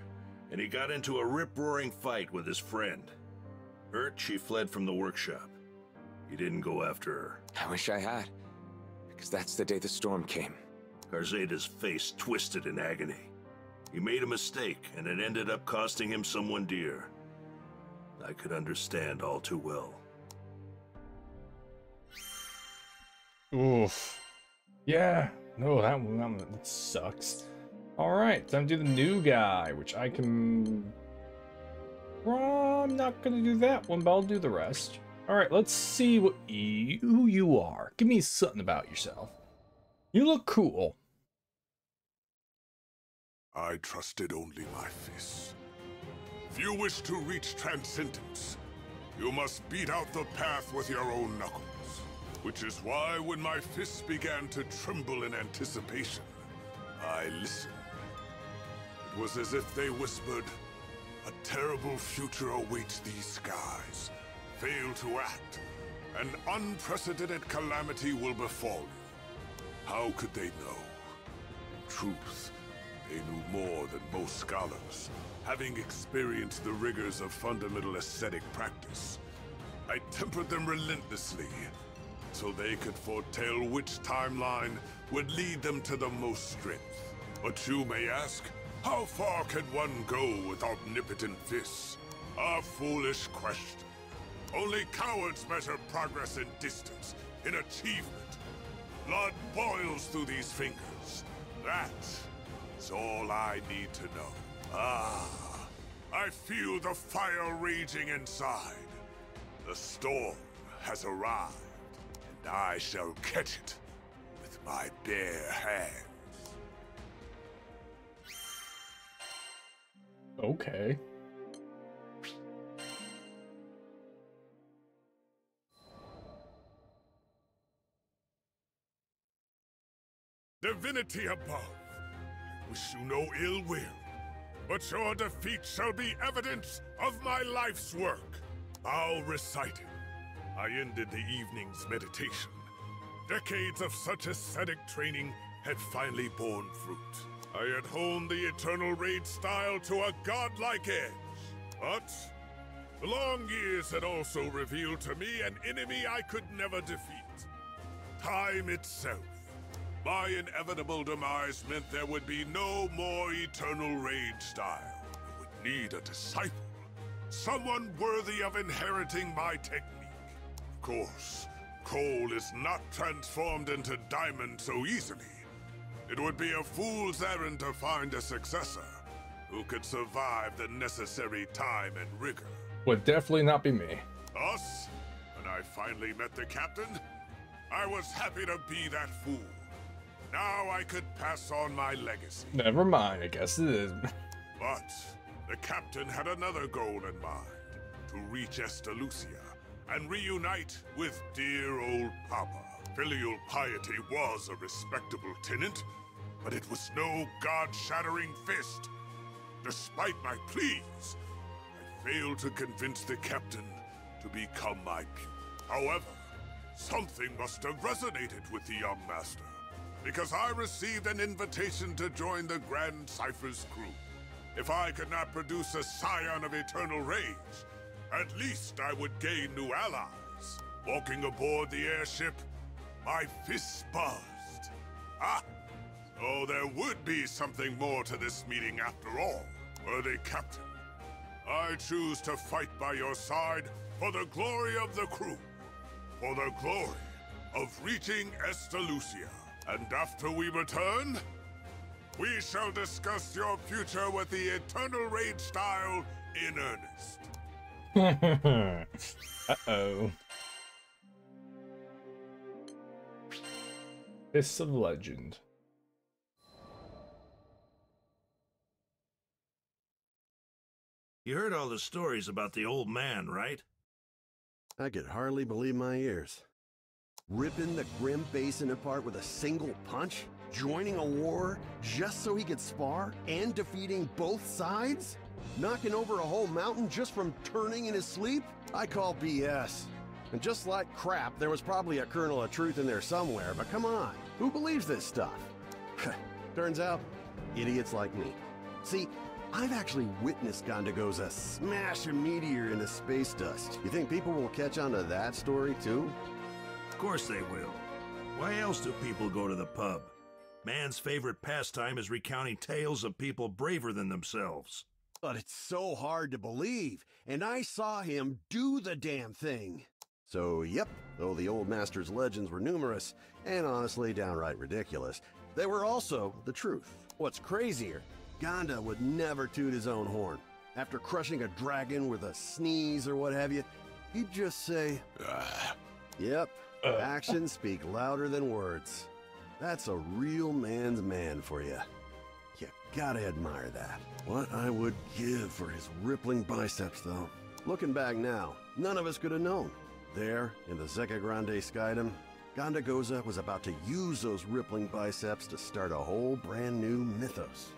and he got into a rip-roaring fight with his friend. Hurt, she fled from the workshop. He didn't go after her. I wish I had, because that's the day the storm came. Garzeda's face twisted in agony. He made a mistake, and it ended up costing him someone dear. I could understand all too well. Oof. Yeah. No, that one, that, one, that sucks. Alright, time to do the new guy, which I can... I'm not gonna do that one, but I'll do the rest. Alright, let's see what you, who you are. Give me something about yourself. You look cool. I trusted only my fists. If you wish to reach transcendence, you must beat out the path with your own knuckles. Which is why when my fists began to tremble in anticipation, I listened. It was as if they whispered, a terrible future awaits these skies. Fail to act. An unprecedented calamity will befall you. How could they know? Truth, they knew more than most scholars, having experienced the rigors of fundamental ascetic practice. I tempered them relentlessly, so they could foretell which timeline would lead them to the most strength. But you may ask, how far can one go with omnipotent fists? A foolish question. Only cowards measure progress in distance, in achievement. Blood boils through these fingers. That is all I need to know. Ah, I feel the fire raging inside. The storm has arrived, and I shall catch it with my bare hands. Okay. Divinity above, I wish you no ill will, but your defeat shall be evidence of my life's work. I'll recite it. I ended the evening's meditation. Decades of such ascetic training had finally borne fruit. I had honed the Eternal Rage style to a godlike edge. But the long years had also revealed to me an enemy I could never defeat. Time itself. My inevitable demise meant there would be no more Eternal Rage style. I would need a disciple. Someone worthy of inheriting my technique. Of course, coal is not transformed into diamond so easily. It would be a fool's errand to find a successor who could survive the necessary time and rigor. Would definitely not be me. Us? When I finally met the captain, I was happy to be that fool. Now I could pass on my legacy. Never mind, I guess it is. But the captain had another goal in mind to reach Estalucia and reunite with dear old Papa. Filial piety was a respectable tenant, but it was no god shattering fist. Despite my pleas, I failed to convince the captain to become my pupil. However, something must have resonated with the young master, because I received an invitation to join the Grand Cypher's crew. If I could not produce a scion of eternal rage, at least I would gain new allies. Walking aboard the airship, my fists buzzed. Ah! So there would be something more to this meeting after all. Worthy Captain, I choose to fight by your side for the glory of the crew. For the glory of reaching Estalucia. And after we return, we shall discuss your future with the Eternal Rage style in earnest. Uh-oh. Fists of Legend. You heard all the stories about the old man, right? I could hardly believe my ears. Ripping the Grim Basin apart with a single punch? Joining a war just so he could spar? And defeating both sides? Knocking over a whole mountain just from turning in his sleep? I call BS. And just like crap, there was probably a kernel of truth in there somewhere, but come on, who believes this stuff? Turns out, idiots like me. See, I've actually witnessed Ghandagoza smash a meteor into space dust. You think people will catch on to that story too? Of course they will. Why else do people go to the pub? Man's favorite pastime is recounting tales of people braver than themselves. But it's so hard to believe, and I saw him do the damn thing. So, yep, though the old master's legends were numerous, and honestly downright ridiculous, they were also the truth. What's crazier, Gonda would never toot his own horn. After crushing a dragon with a sneeze or what have you, he'd just say, Yep, actions speak louder than words. That's a real man's man for you. You gotta admire that. What I would give for his rippling biceps, though. Looking back now, none of us could have known. There, in the Zegagrande Skydom, Ghandagoza was about to use those rippling biceps to start a whole brand new mythos.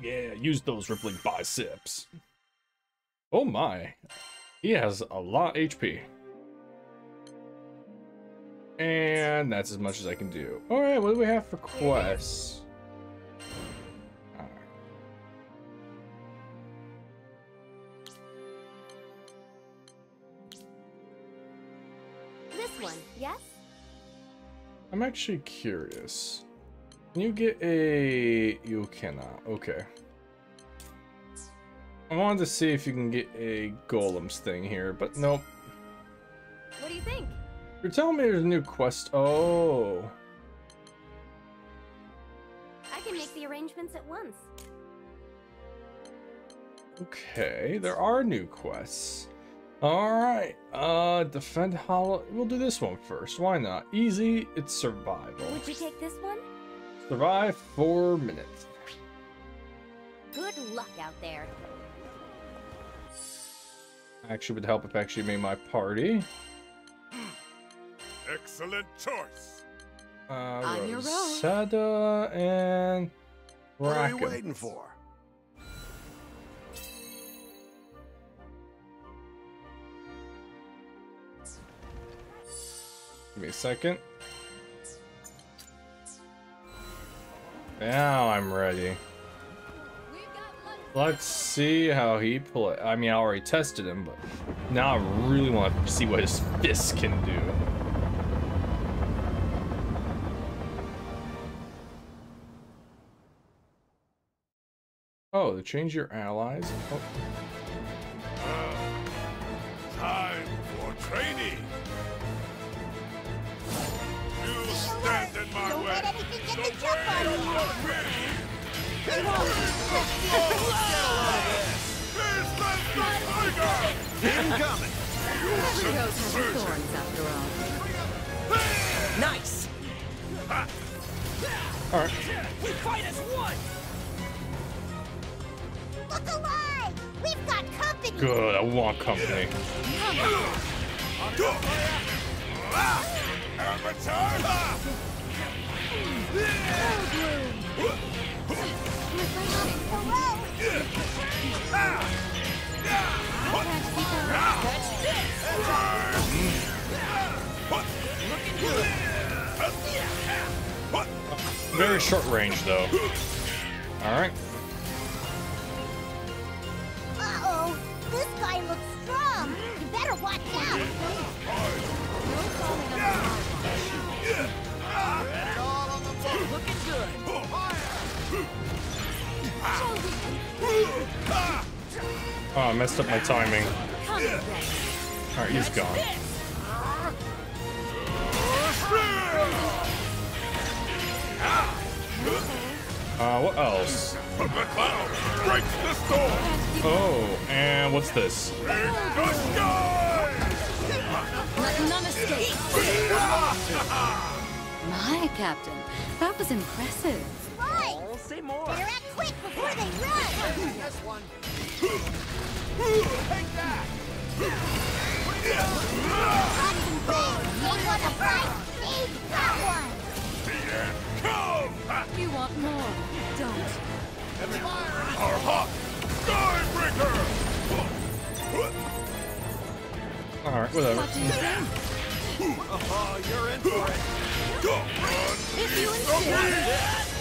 Yeah, use those rippling biceps. Oh my. He has a lot HP. And that's as much as I can do. Alright, what do we have for quests? This one, yes? I'm actually curious. Can you get a... You cannot. Okay. I wanted to see if you can get a golems thing here, but nope. What do you think? You're telling me there's a new quest. Oh. I can make the arrangements at once. Okay, there are new quests. Alright, uh, defend hollow. We'll do this one first. Why not? Easy, it's survival. Would you take this one? Survive four minutes. Good luck out there. Actually, would help if I actually made my party. Excellent choice. Uh, On your road. Rosetta and What are you waiting for? Give me a second. Now I'm ready. Let's see how he play. I mean, I already tested him, but now I really want to see what his fists can do. Oh, to change your allies. Oh. Time for training. Let anything get The the jump on way you. of me. Get Here's the tiger. Incoming! You Every should rose has search thorns, after all. Nice! Alright. We fight as one! Look alive! We've got company! Good, I want company. Very short range, though. Alright. Uh-oh! This guy looks strong! You better watch out! Oh, I messed up my timing. Alright, he's gone. Uh, what else? Oh, and what's this? Let none escape. My captain, that was impressive. Right! say more. Better act quick before they run! This one. Take that. Concentrate! You wanna fight? They've got one! The end come. You want more? Don't. Our hot Skybreaker. Alright, whatever. What do you think? Oh, you're in for it. Go run. If you insist.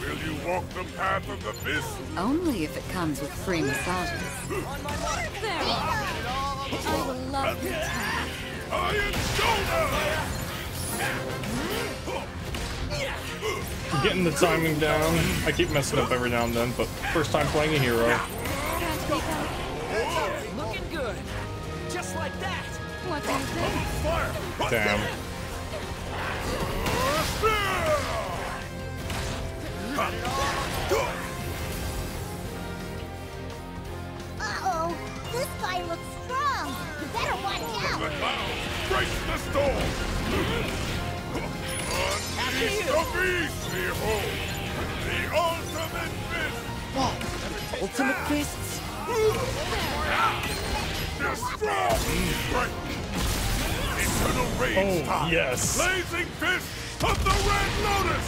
Will you walk the path of the fist? Only if it comes with free massages. On my mark. There. I will love you. Iron shoulder. Getting the timing down. I keep messing up every now and then, but first time playing a hero. Looking good. Just like that. What do you think? Damn. Uh-oh! This guy looks strong! You better watch The out! clouds break the storm. Unleash the beast, behold. The ultimate fist. Ultimate fists. Destroy. Break. It's eternal rage Oh, time. yes. Blazing fist of the Red Lotus.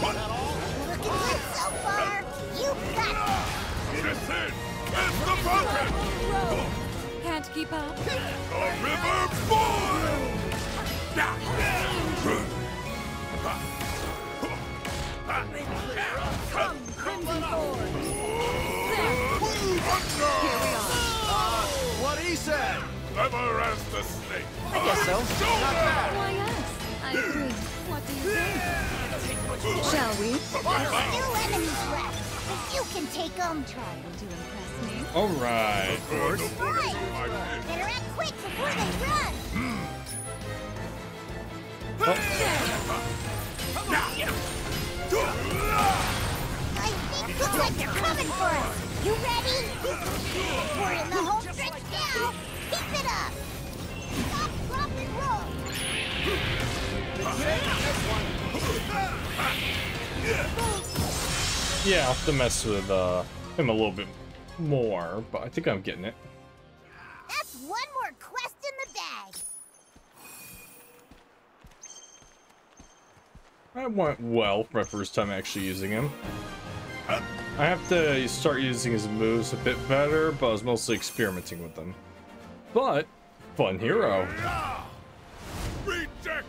Looking good so far. You got This is is the bucket. Can't keep up. The river boils. Clever as the snake. I guess so. Not bad. Why, yes. I agree. What do you think? Shall we? There's still enemies left. But you can take them. Trying to impress me. All right. Right. Better act quick before they run. Hmm. I think looks like they're coming for us. You ready? We're in the home stretch now. Yeah, I'll have to mess with uh, him a little bit more, but I think I'm getting it. That's one more quest in the bag. That went well for my first time actually using him. I have to start using his moves a bit better, but I was mostly experimenting with them. But, fun hero. Reject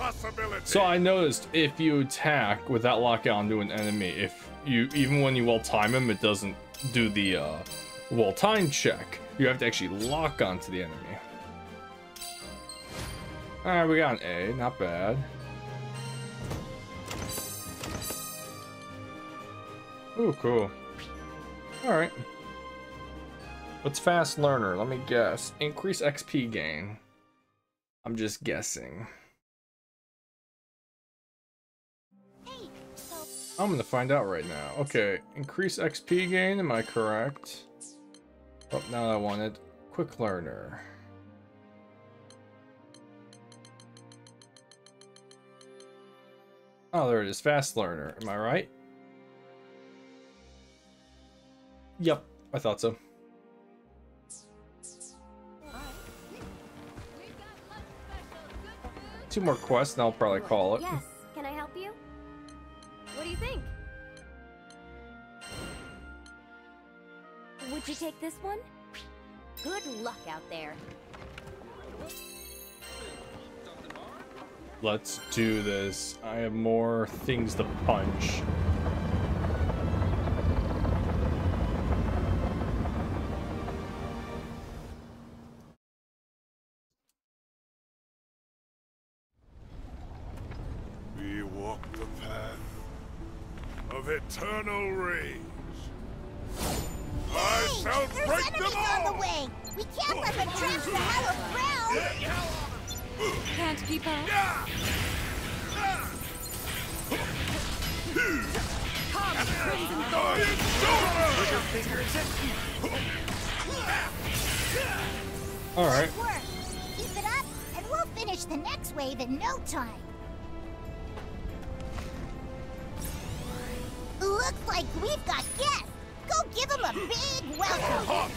impossibility. So I noticed if you attack with without locking onto an enemy, if you even when you well time him, it doesn't do the uh, well time check. You have to actually lock onto the enemy. Alright, we got an A, not bad. Ooh, cool. Alright. What's fast learner? Let me guess. Increase XP gain. I'm just guessing. I'm gonna find out right now. Okay, increase XP gain, am I correct? Oh, now I want it. quick learner. Oh, there it is, fast learner. Am I right? Yep, I thought so. Two more quests and I'll probably call it. Yes. You think? Would you take this one? Good luck out there. Let's do this. I have more things to punch. Eternal rage. I shall There's break them all! on the way. We can't let them trash the hallowed ground. Can't keep up. Come, Crimson Alright. Good work. Keep it up, and we'll finish the next wave in no time. Looks like we've got guests. Go give them a big welcome.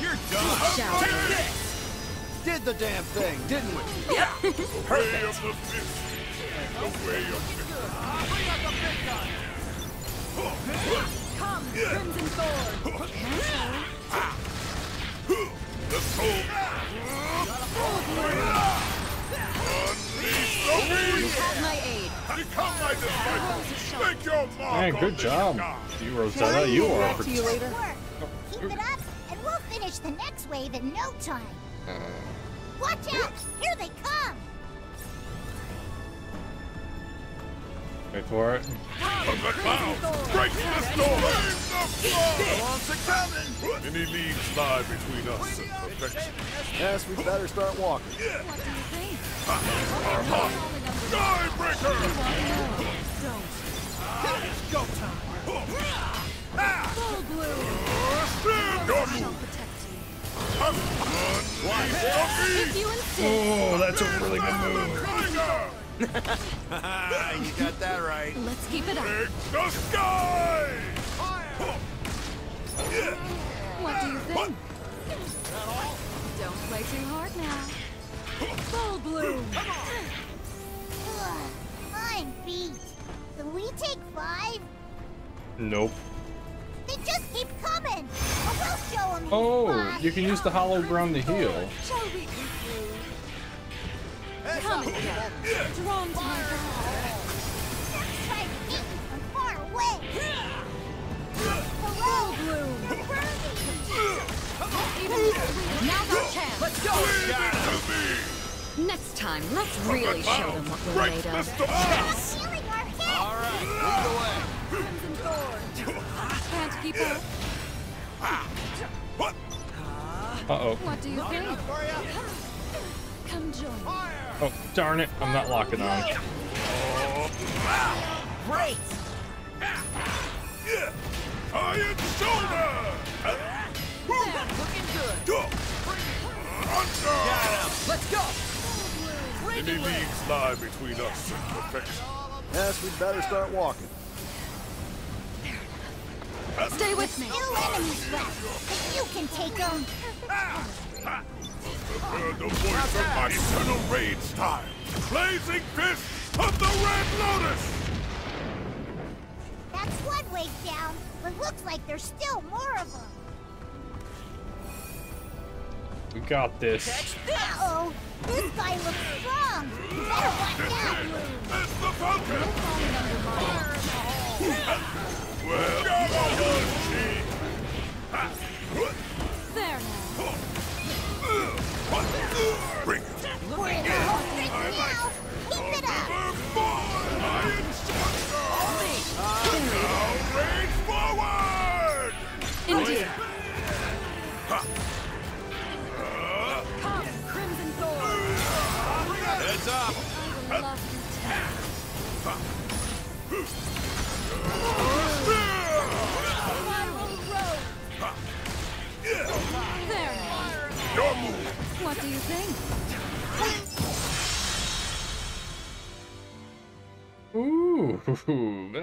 You're done. Shall we? Take this. Did the damn thing, didn't we? Yeah. Way of the fist. The way of the Bring out the big gun. Come, Crimson Thorn. Ah. The soul. Ah. Unleash the You beast. have my aid. Become my disciple. Make your mark Man, on good this job. sky. You, Rosetta, you are. you later. Keep it up, and we'll finish the next wave in no time. Watch out! Here they come! Wait for it. From the clouds, break the storm. Brave the flood. Wants it coming. Many leagues lie between us and perfection. Yes, we better start walking. What do you think? Skybreaker! It's go time. Full bloom. Stand your Shall move. protect you. Unleash the If you insist. Oh, that's a really good move. You got that right. Let's keep it up. Take the sky! What do you think? play too hard now. Full bloom. Ugh, I'm beat. Can we take five? Nope. They just keep coming. Oh, we'll show them. Oh, you can use the hollow ground to heal. Shall we conclude? Come again. Drawn to my to me from far away. Full bloom. Now's our chance. Let's go. Next time, let's really show them what we're made of. Feeling our hit. All right, lead the way. Crimson Thorn. Can't keep up. Uh-oh. What do you think? Come join. Oh, darn it. I'm not locking on. Great! Iron shoulder! looking good. Let's go! Many leagues lie between us and perfection. Yes, we'd better start walking. Stay with me. Two enemies left. But you can take them. Heard the voice of my eternal rage time. Blazing fist of the Red Lotus! That's one way down, but looks like there's still more of them. We got this. Uh-oh. This guy looks strong. Better watch out. It's the Falcon! Well,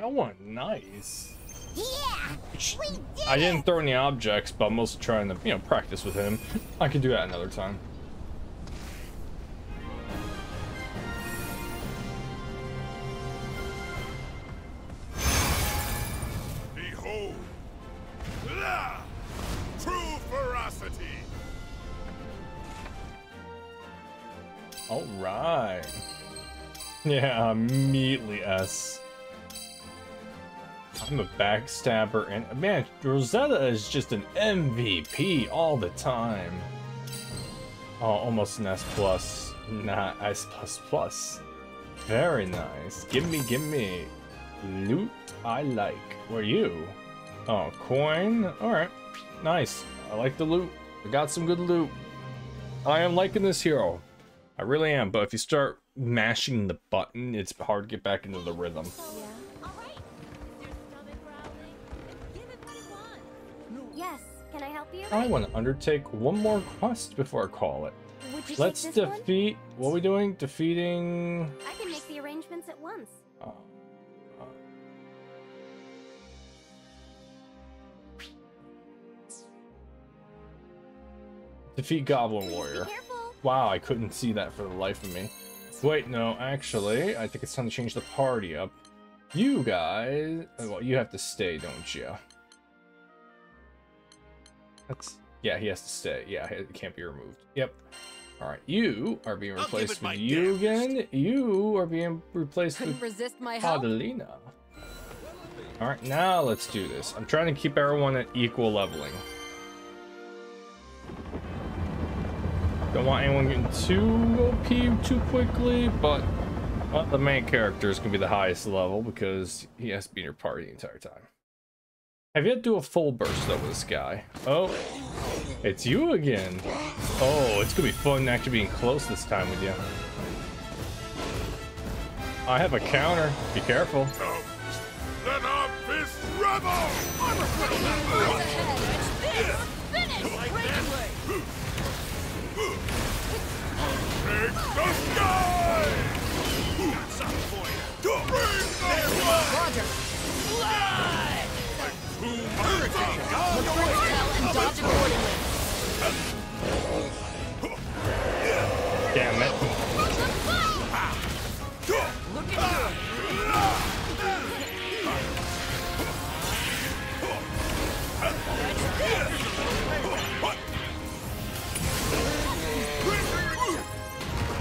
that one nice. Yeah, we did I didn't throw any objects, but I'm mostly trying to, you know, practice with him. I can do that another time. Behold! La! True ferocity! All right. Yeah, immediately S. I'm a backstabber, and man, Rosetta is just an MVP all the time. Oh, almost an S plus, not S plus plus. Very nice. Give me, give me. Loot I like. Where you? Oh, coin. All right, nice. I like the loot. I got some good loot. I am liking this hero. I really am, but if you start mashing the button, it's hard to get back into the rhythm. I help you? I want to undertake one more quest before I call it. Let's this one? defeat. What are we doing? Defeating. I can make the arrangements at once. Oh, uh, defeat Goblin Warrior. Wow, I couldn't see that for the life of me. Wait, no, actually, I think it's time to change the party up. You guys, oh, well, you have to stay, don't you? That's yeah, he has to stay. Yeah, it can't be removed. Yep. All right, you are being replaced it with you again. You are being replaced Couldn't with resist my help. Adelina. All right, now let's do this. I'm trying to keep everyone at equal leveling. Don't want anyone getting too OP too quickly, but well, the main character is gonna be the highest level because he has to be in your party the entire time. Have yet to do a full burst though with this guy. Oh, it's you again. Oh, it's gonna be fun actually being close this time with you. I have a counter. Be careful. Let our fist rebel! Take the sky! Got something for you. Bring the Roger. Damn it. Look at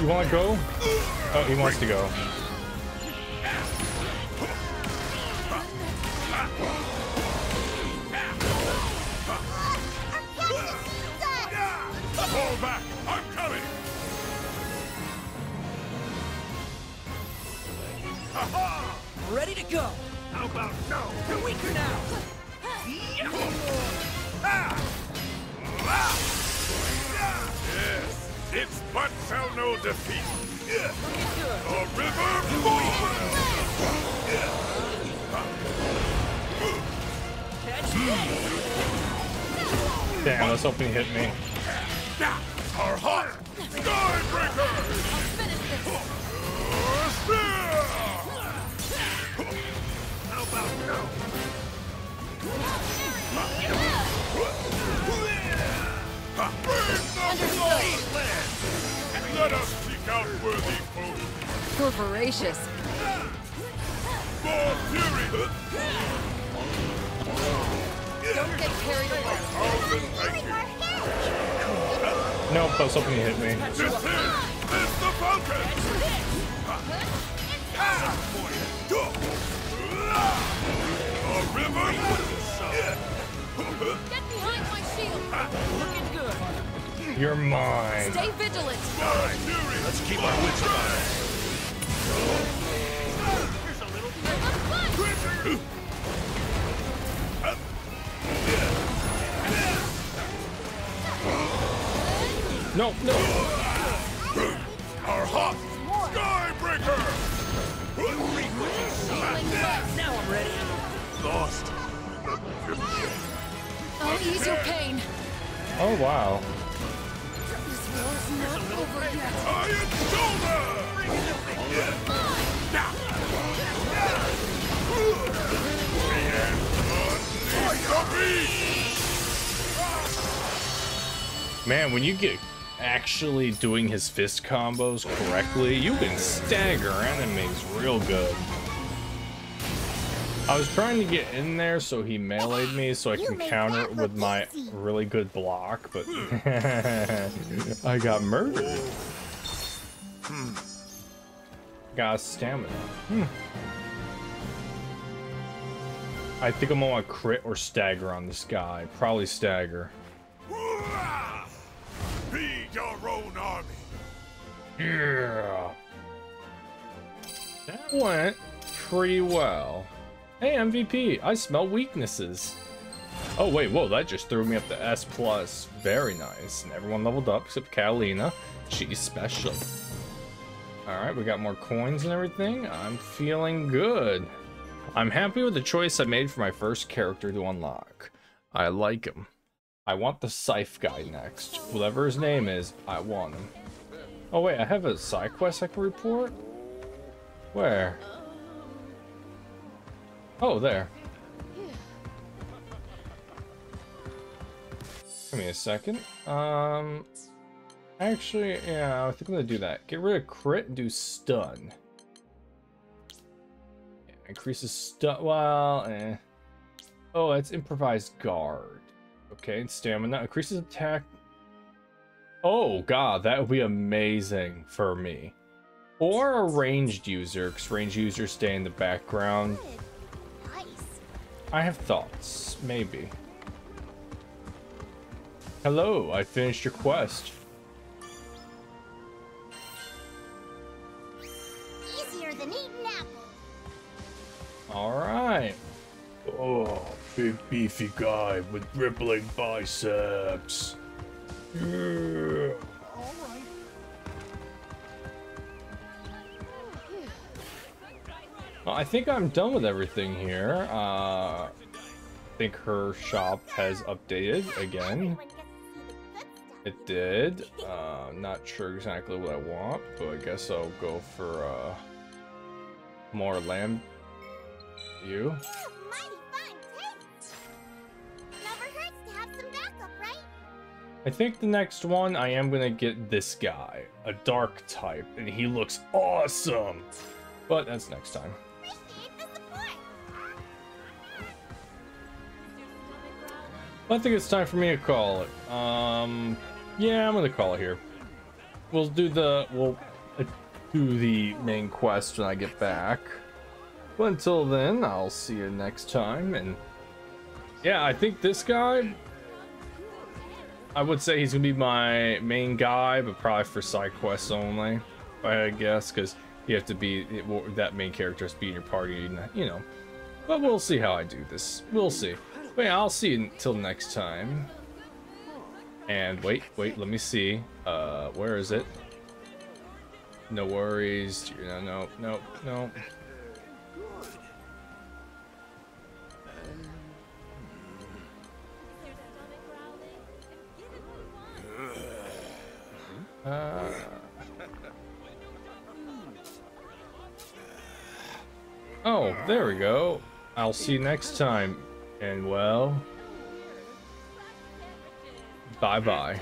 You wanna go? Oh, he wants to go. He hit me. No, no. Actually doing his fist combos correctly, you can stagger enemies real good. I was trying to get in there so he meleeed me so I You can counter it with my easy. really good block, but I got murdered. Got stamina. Hmm. I think I'm gonna crit or stagger on this guy. Probably stagger. Yeah. That went pretty well. Hey, MVP, I smell weaknesses. Oh, wait, whoa, that just threw me up to S+. plus. Very nice. And everyone leveled up except Katalina. She's special. Alright, we got more coins and everything. I'm feeling good. I'm happy with the choice I made for my first character to unlock. I like him. I want the Scythe guy next. Whatever his name is, I want him. Oh wait, I have a side quest I can report? Where? Oh, there. Give me a second. Um, actually, yeah, I think I'm gonna do that. Get rid of crit and do stun. Yeah, increases stun. Well, eh. Oh, that's improvised guard. Okay, and stamina increases attack. Oh god, that would be amazing for me. Or a ranged user, because ranged users stay in the background. Nice. I have thoughts, maybe. Hello, I finished your quest. Easier than eating apples. Alright. Oh, big beefy guy with rippling biceps. I think I'm done with everything here. Uh, I think her shop has updated again. It did. Uh, not sure exactly what I want, but I guess I'll go for uh, more lamb. You? I think the next one I am gonna get this guy, a dark type, and he looks awesome. But that's next time. I think it's time for me to call it. Um, yeah, I'm gonna call it here. we'll do the we'll uh, do the main quest when I get back. But until then, I'll see you next time. And yeah, I think this guy, I would say he's gonna be my main guy, but probably for side quests only. I guess because you have to be that main character has to be in your party, you know. But we'll see how I do this. We'll see. But yeah, I'll see you until next time. And wait, wait, let me see. Uh, where is it? No worries. No, no, no, no. Uh, oh, there we go. I'll see you next time. And well, bye bye